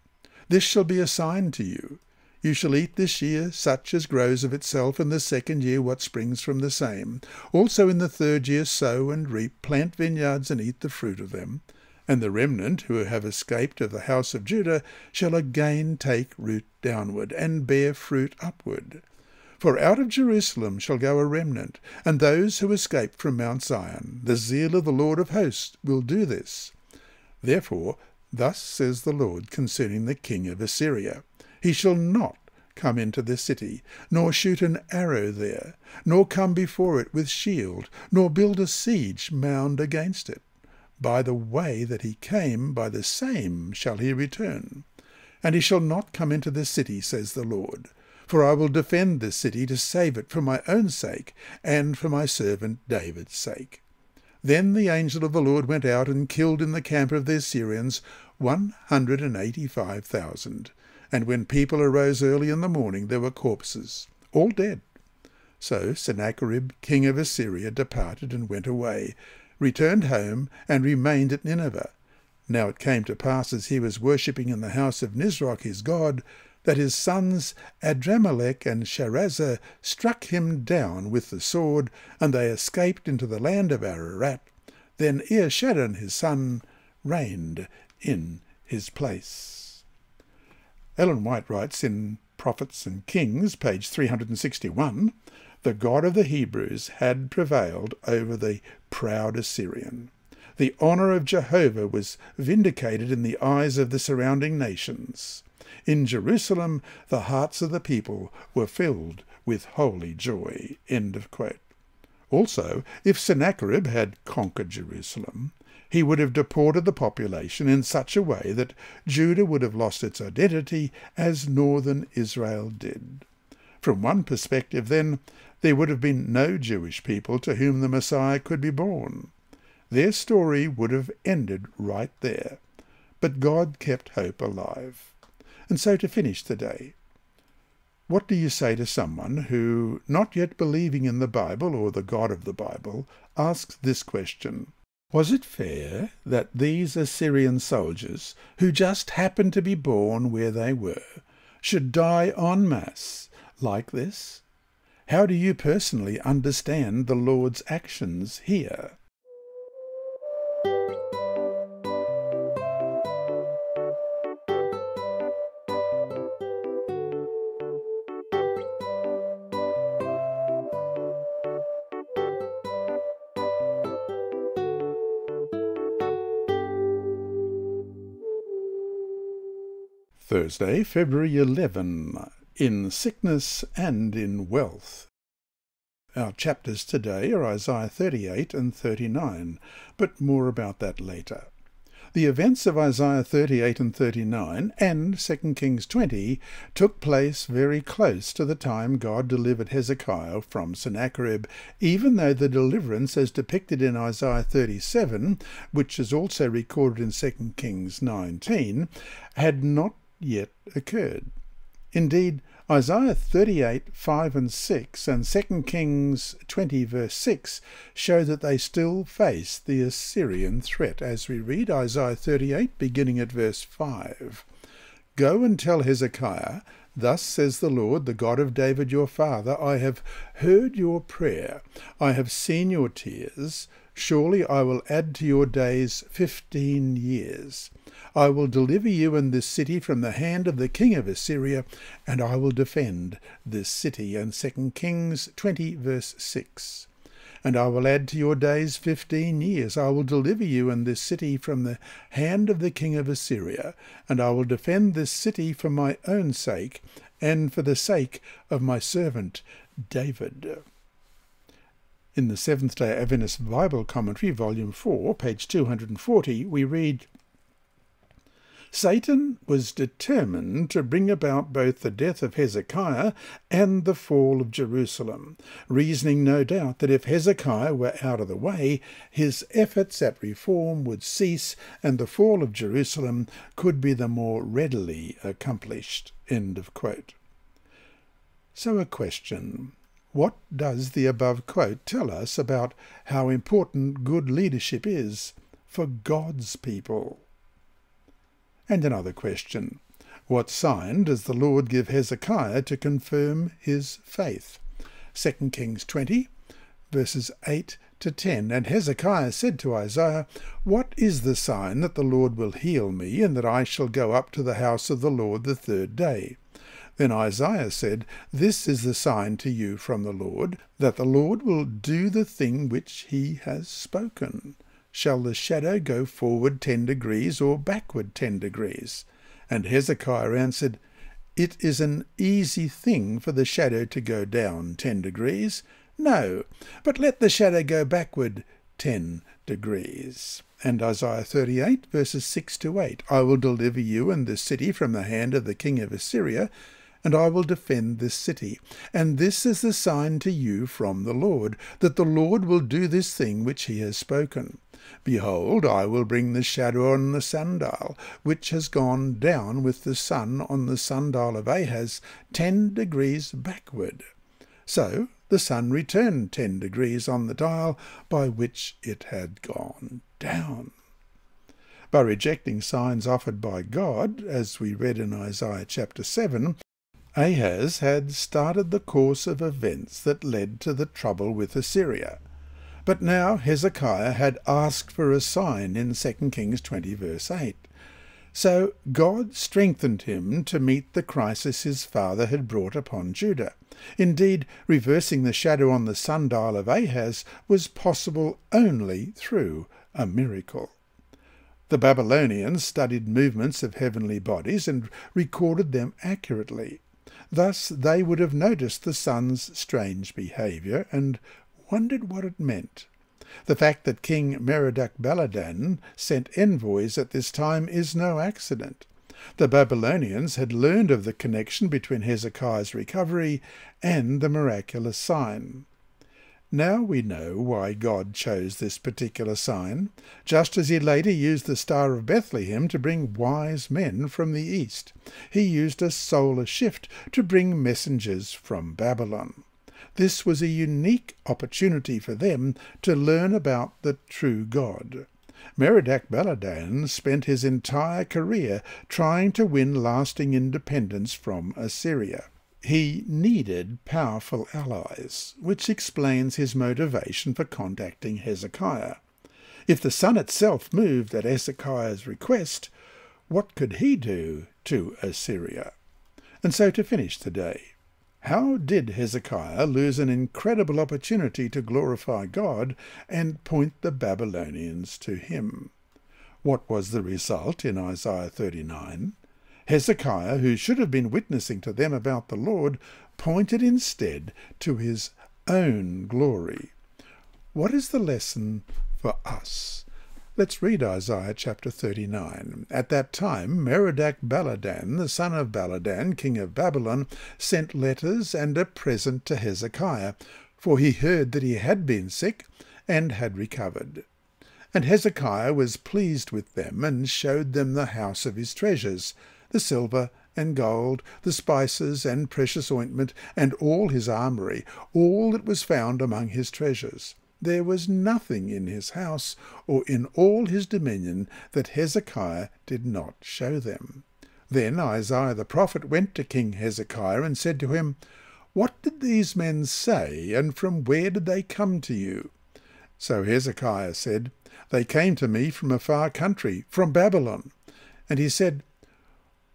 This shall be a sign to you. You shall eat this year such as grows of itself, and the second year what springs from the same. Also in the third year sow and reap, plant vineyards and eat the fruit of them. And the remnant who have escaped of the house of Judah shall again take root downward, and bear fruit upward. For out of Jerusalem shall go a remnant, and those who escape from Mount Zion. The zeal of the Lord of hosts will do this. Therefore, thus says the Lord concerning the king of Assyria. He shall not come into the city, nor shoot an arrow there, nor come before it with shield, nor build a siege mound against it. By the way that he came, by the same shall he return. And he shall not come into the city, says the Lord. For I will defend this city to save it for my own sake, and for my servant David's sake. Then the angel of the Lord went out and killed in the camp of the Assyrians one hundred and eighty-five thousand and when people arose early in the morning, there were corpses, all dead. So Sennacherib, king of Assyria, departed and went away, returned home, and remained at Nineveh. Now it came to pass, as he was worshipping in the house of Nisroch his god, that his sons Adrammelech and Sharezer struck him down with the sword, and they escaped into the land of Ararat. Then Esarhaddon his son reigned in his place. Ellen White writes in Prophets and Kings, page 361, the God of the Hebrews had prevailed over the proud Assyrian. The honour of Jehovah was vindicated in the eyes of the surrounding nations. In Jerusalem, the hearts of the people were filled with holy joy. End of quote. Also, if Sennacherib had conquered Jerusalem, he would have deported the population in such a way that Judah would have lost its identity as northern Israel did. From one perspective, then, there would have been no Jewish people to whom the Messiah could be born. Their story would have ended right there. But God kept hope alive. And so to finish the day, what do you say to someone who, not yet believing in the Bible or the God of the Bible, asks this question was it fair that these Assyrian soldiers, who just happened to be born where they were, should die en masse like this? How do you personally understand the Lord's actions here? Thursday, February 11, in sickness and in wealth. Our chapters today are Isaiah 38 and 39, but more about that later. The events of Isaiah 38 and 39 and 2 Kings 20 took place very close to the time God delivered Hezekiah from Sennacherib, even though the deliverance as depicted in Isaiah 37, which is also recorded in 2 Kings 19, had not yet occurred. Indeed, Isaiah 38, 5 and 6 and 2 Kings 20 verse 6 show that they still face the Assyrian threat as we read Isaiah 38 beginning at verse 5. Go and tell Hezekiah, Thus says the Lord, the God of David your father, I have heard your prayer, I have seen your tears, surely I will add to your days fifteen years. I will deliver you and this city from the hand of the king of Assyria, and I will defend this city. And 2 Kings 20, verse 6. And I will add to your days fifteen years. I will deliver you and this city from the hand of the king of Assyria, and I will defend this city for my own sake, and for the sake of my servant David. In the Seventh day Adventist Bible Commentary, Volume 4, page 240, we read, Satan was determined to bring about both the death of Hezekiah and the fall of Jerusalem, reasoning no doubt that if Hezekiah were out of the way, his efforts at reform would cease and the fall of Jerusalem could be the more readily accomplished. End of quote. So a question. What does the above quote tell us about how important good leadership is for God's people? And another question. What sign does the Lord give Hezekiah to confirm his faith? 2 Kings 20, verses 8 to 10. And Hezekiah said to Isaiah, What is the sign that the Lord will heal me, and that I shall go up to the house of the Lord the third day? Then Isaiah said, This is the sign to you from the Lord, that the Lord will do the thing which he has spoken. Shall the shadow go forward ten degrees or backward ten degrees? And Hezekiah answered, It is an easy thing for the shadow to go down ten degrees. No, but let the shadow go backward ten degrees. And Isaiah 38, verses 6 to 8 I will deliver you and this city from the hand of the king of Assyria, and I will defend this city. And this is the sign to you from the Lord, that the Lord will do this thing which he has spoken. Behold, I will bring the shadow on the sundial, which has gone down with the sun on the sundial of Ahaz ten degrees backward. So the sun returned ten degrees on the dial by which it had gone down. By rejecting signs offered by God, as we read in Isaiah chapter 7, Ahaz had started the course of events that led to the trouble with Assyria. But now Hezekiah had asked for a sign in 2 Kings 20 verse 8. So God strengthened him to meet the crisis his father had brought upon Judah. Indeed, reversing the shadow on the sundial of Ahaz was possible only through a miracle. The Babylonians studied movements of heavenly bodies and recorded them accurately. Thus they would have noticed the sun's strange behaviour and wondered what it meant. The fact that King Merodach Baladan sent envoys at this time is no accident. The Babylonians had learned of the connection between Hezekiah's recovery and the miraculous sign. Now we know why God chose this particular sign, just as he later used the Star of Bethlehem to bring wise men from the east. He used a solar shift to bring messengers from Babylon. This was a unique opportunity for them to learn about the true God. Merodach Baladan spent his entire career trying to win lasting independence from Assyria. He needed powerful allies, which explains his motivation for contacting Hezekiah. If the sun itself moved at Hezekiah's request, what could he do to Assyria? And so to finish today, how did Hezekiah lose an incredible opportunity to glorify God and point the Babylonians to him? What was the result in Isaiah 39? Hezekiah, who should have been witnessing to them about the Lord, pointed instead to his own glory. What is the lesson for us? Let's read Isaiah chapter 39. At that time, Merodach Baladan, the son of Baladan, king of Babylon, sent letters and a present to Hezekiah, for he heard that he had been sick and had recovered. And Hezekiah was pleased with them, and showed them the house of his treasures, the silver and gold, the spices and precious ointment, and all his armoury, all that was found among his treasures. There was nothing in his house or in all his dominion that Hezekiah did not show them. Then Isaiah the prophet went to King Hezekiah and said to him, What did these men say, and from where did they come to you? So Hezekiah said, They came to me from a far country, from Babylon. And he said,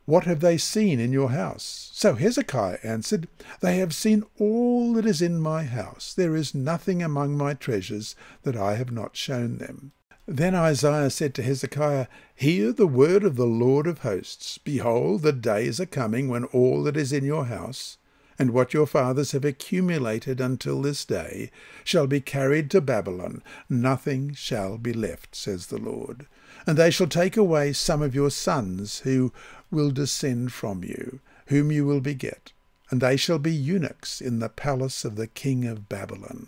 What have they seen in your house? So Hezekiah answered, They have seen all that is in my house. There is nothing among my treasures that I have not shown them. Then Isaiah said to Hezekiah, Hear the word of the Lord of hosts. Behold, the days are coming when all that is in your house, and what your fathers have accumulated until this day shall be carried to Babylon. Nothing shall be left, says the Lord. And they shall take away some of your sons who will descend from you, whom you will beget, and they shall be eunuchs in the palace of the king of Babylon.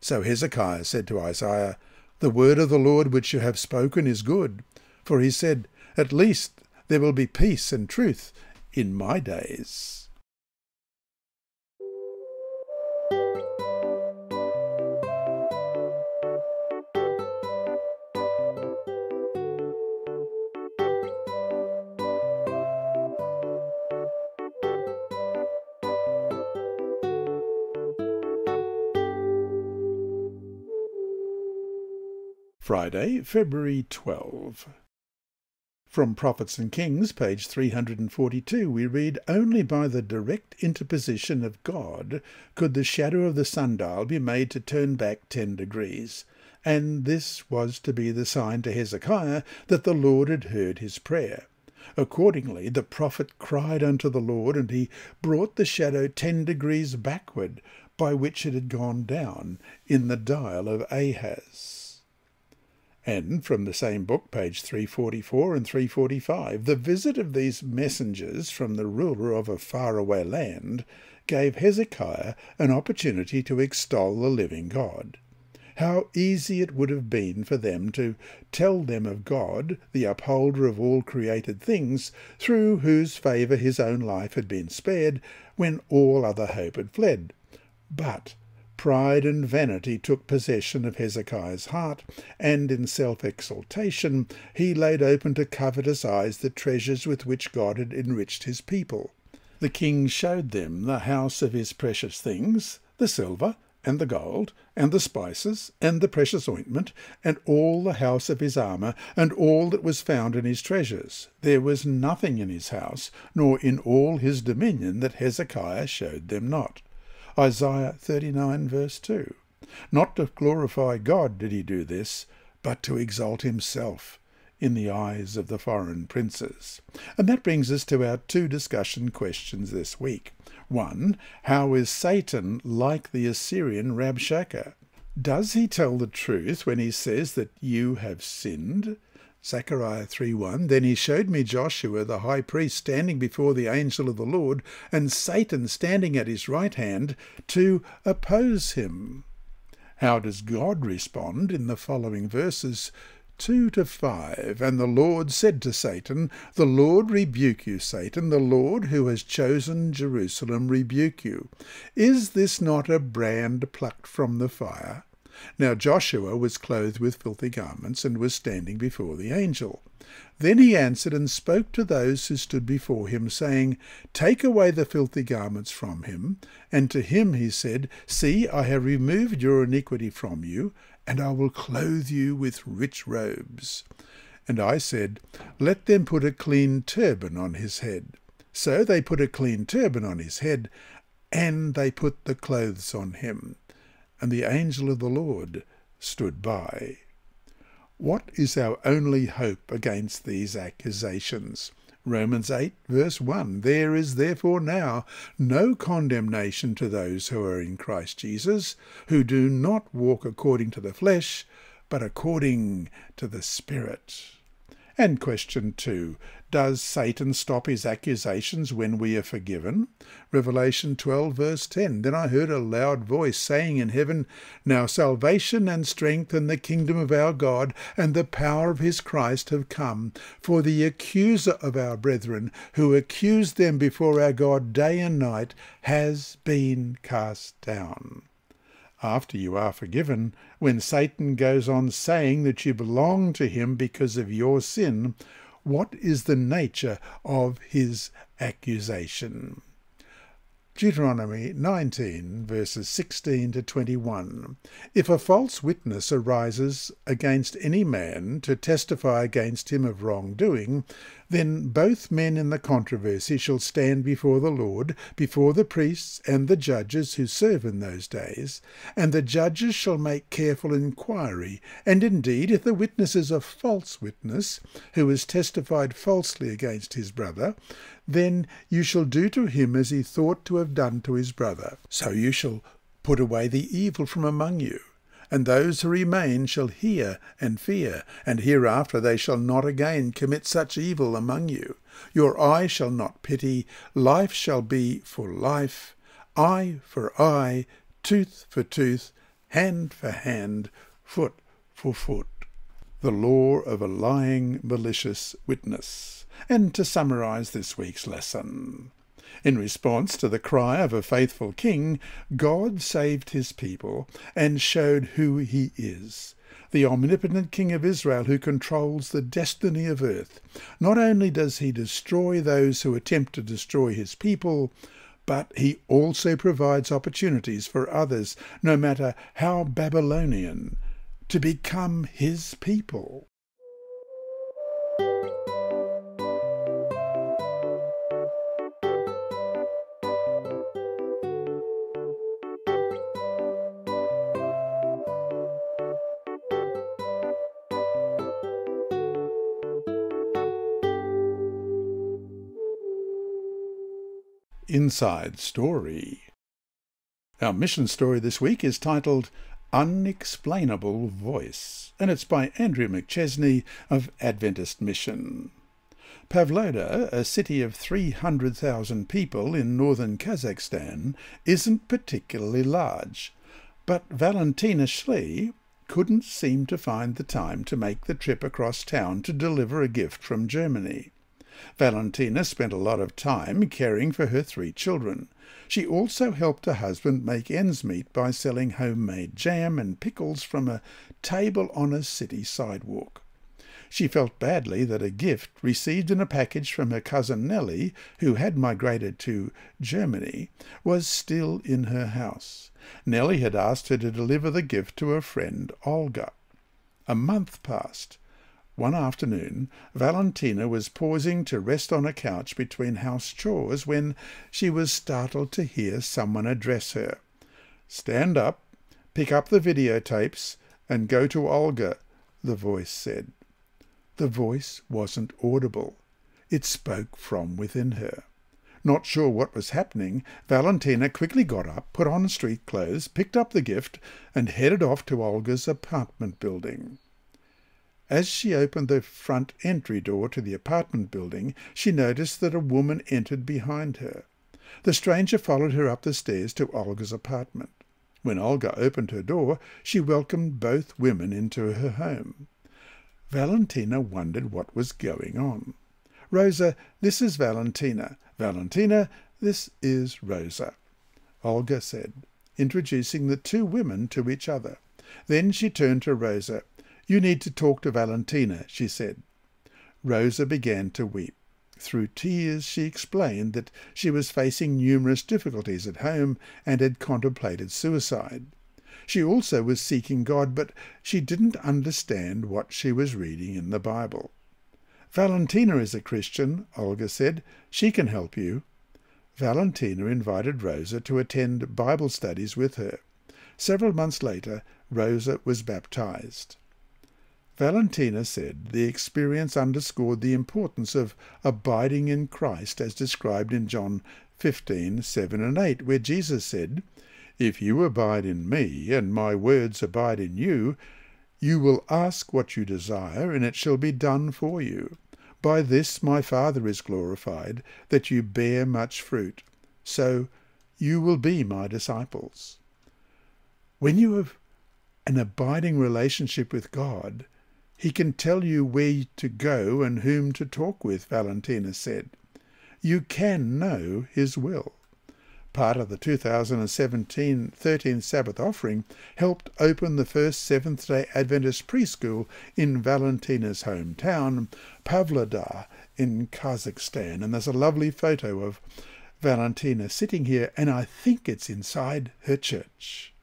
So Hezekiah said to Isaiah, The word of the Lord which you have spoken is good. For he said, At least there will be peace and truth in my days. Friday, February 12. From Prophets and Kings, page 342, we read, Only by the direct interposition of God could the shadow of the sundial be made to turn back ten degrees, and this was to be the sign to Hezekiah that the Lord had heard his prayer. Accordingly, the prophet cried unto the Lord, and he brought the shadow ten degrees backward, by which it had gone down in the dial of Ahaz. And from the same book, page 344 and 345, the visit of these messengers from the ruler of a faraway land gave Hezekiah an opportunity to extol the living God. How easy it would have been for them to tell them of God, the upholder of all created things, through whose favour his own life had been spared, when all other hope had fled. But Pride and vanity took possession of Hezekiah's heart, and in self-exaltation he laid open to covetous eyes the treasures with which God had enriched his people. The king showed them the house of his precious things, the silver, and the gold, and the spices, and the precious ointment, and all the house of his armour, and all that was found in his treasures. There was nothing in his house, nor in all his dominion, that Hezekiah showed them not. Isaiah 39, verse 2. Not to glorify God did he do this, but to exalt himself in the eyes of the foreign princes. And that brings us to our two discussion questions this week. One, how is Satan like the Assyrian Rabshakeh? Does he tell the truth when he says that you have sinned? Zechariah 3.1 Then he showed me Joshua the high priest standing before the angel of the Lord, and Satan standing at his right hand to oppose him. How does God respond in the following verses 2 to 5? And the Lord said to Satan, The Lord rebuke you, Satan, the Lord who has chosen Jerusalem rebuke you. Is this not a brand plucked from the fire? Now Joshua was clothed with filthy garments, and was standing before the angel. Then he answered and spoke to those who stood before him, saying, Take away the filthy garments from him. And to him he said, See, I have removed your iniquity from you, and I will clothe you with rich robes. And I said, Let them put a clean turban on his head. So they put a clean turban on his head, and they put the clothes on him and the angel of the Lord stood by. What is our only hope against these accusations? Romans 8, verse 1 There is therefore now no condemnation to those who are in Christ Jesus, who do not walk according to the flesh, but according to the Spirit. And question two Does Satan stop his accusations when we are forgiven? Revelation 12, verse 10 Then I heard a loud voice saying in heaven, Now salvation and strength and the kingdom of our God and the power of his Christ have come. For the accuser of our brethren, who accused them before our God day and night, has been cast down after you are forgiven, when Satan goes on saying that you belong to him because of your sin, what is the nature of his accusation? Deuteronomy 19, verses 16 to 21. If a false witness arises against any man to testify against him of wrongdoing, then both men in the controversy shall stand before the Lord, before the priests and the judges who serve in those days, and the judges shall make careful inquiry. And indeed, if the witness is a false witness, who has testified falsely against his brother, then you shall do to him as he thought to have done to his brother. So you shall put away the evil from among you. And those who remain shall hear and fear, and hereafter they shall not again commit such evil among you. Your eye shall not pity, life shall be for life, eye for eye, tooth for tooth, hand for hand, foot for foot. The law of a lying, malicious witness and to summarize this week's lesson. In response to the cry of a faithful king, God saved his people and showed who he is. The omnipotent King of Israel who controls the destiny of earth. Not only does he destroy those who attempt to destroy his people, but he also provides opportunities for others, no matter how Babylonian, to become his people. Inside Story. Our mission story this week is titled Unexplainable Voice, and it's by Andrew McChesney of Adventist Mission. Pavlodar, a city of 300,000 people in northern Kazakhstan, isn't particularly large, but Valentina Schley couldn't seem to find the time to make the trip across town to deliver a gift from Germany. Valentina spent a lot of time caring for her three children. She also helped her husband make ends meet by selling homemade jam and pickles from a table on a city sidewalk. She felt badly that a gift received in a package from her cousin Nellie, who had migrated to Germany, was still in her house. Nellie had asked her to deliver the gift to her friend Olga. A month passed. One afternoon, Valentina was pausing to rest on a couch between house chores when she was startled to hear someone address her. Stand up, pick up the videotapes, and go to Olga, the voice said. The voice wasn't audible. It spoke from within her. Not sure what was happening, Valentina quickly got up, put on street clothes, picked up the gift, and headed off to Olga's apartment building. As she opened the front entry door to the apartment building, she noticed that a woman entered behind her. The stranger followed her up the stairs to Olga's apartment. When Olga opened her door, she welcomed both women into her home. Valentina wondered what was going on. Rosa, this is Valentina. Valentina, this is Rosa, Olga said, introducing the two women to each other. Then she turned to Rosa. You need to talk to Valentina, she said. Rosa began to weep. Through tears she explained that she was facing numerous difficulties at home and had contemplated suicide. She also was seeking God, but she didn't understand what she was reading in the Bible. Valentina is a Christian, Olga said. She can help you. Valentina invited Rosa to attend Bible studies with her. Several months later, Rosa was baptized. Valentina said the experience underscored the importance of abiding in Christ as described in John 15, 7 and 8, where Jesus said, If you abide in me, and my words abide in you, you will ask what you desire, and it shall be done for you. By this my Father is glorified, that you bear much fruit. So you will be my disciples. When you have an abiding relationship with God, he can tell you where to go and whom to talk with, Valentina said. You can know his will. Part of the 2017 13th Sabbath offering helped open the first Seventh-day Adventist preschool in Valentina's hometown, Pavlodar in Kazakhstan. And there's a lovely photo of Valentina sitting here, and I think it's inside her church.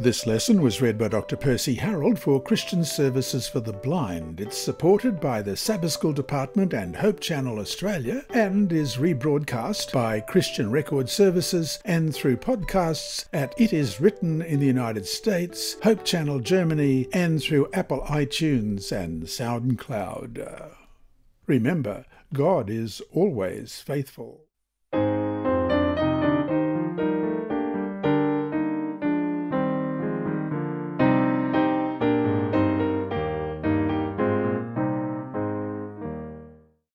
This lesson was read by Dr. Percy Harrold for Christian Services for the Blind. It's supported by the Sabbath School Department and Hope Channel Australia and is rebroadcast by Christian Record Services and through podcasts at It Is Written in the United States, Hope Channel Germany, and through Apple iTunes and SoundCloud. Remember, God is always faithful.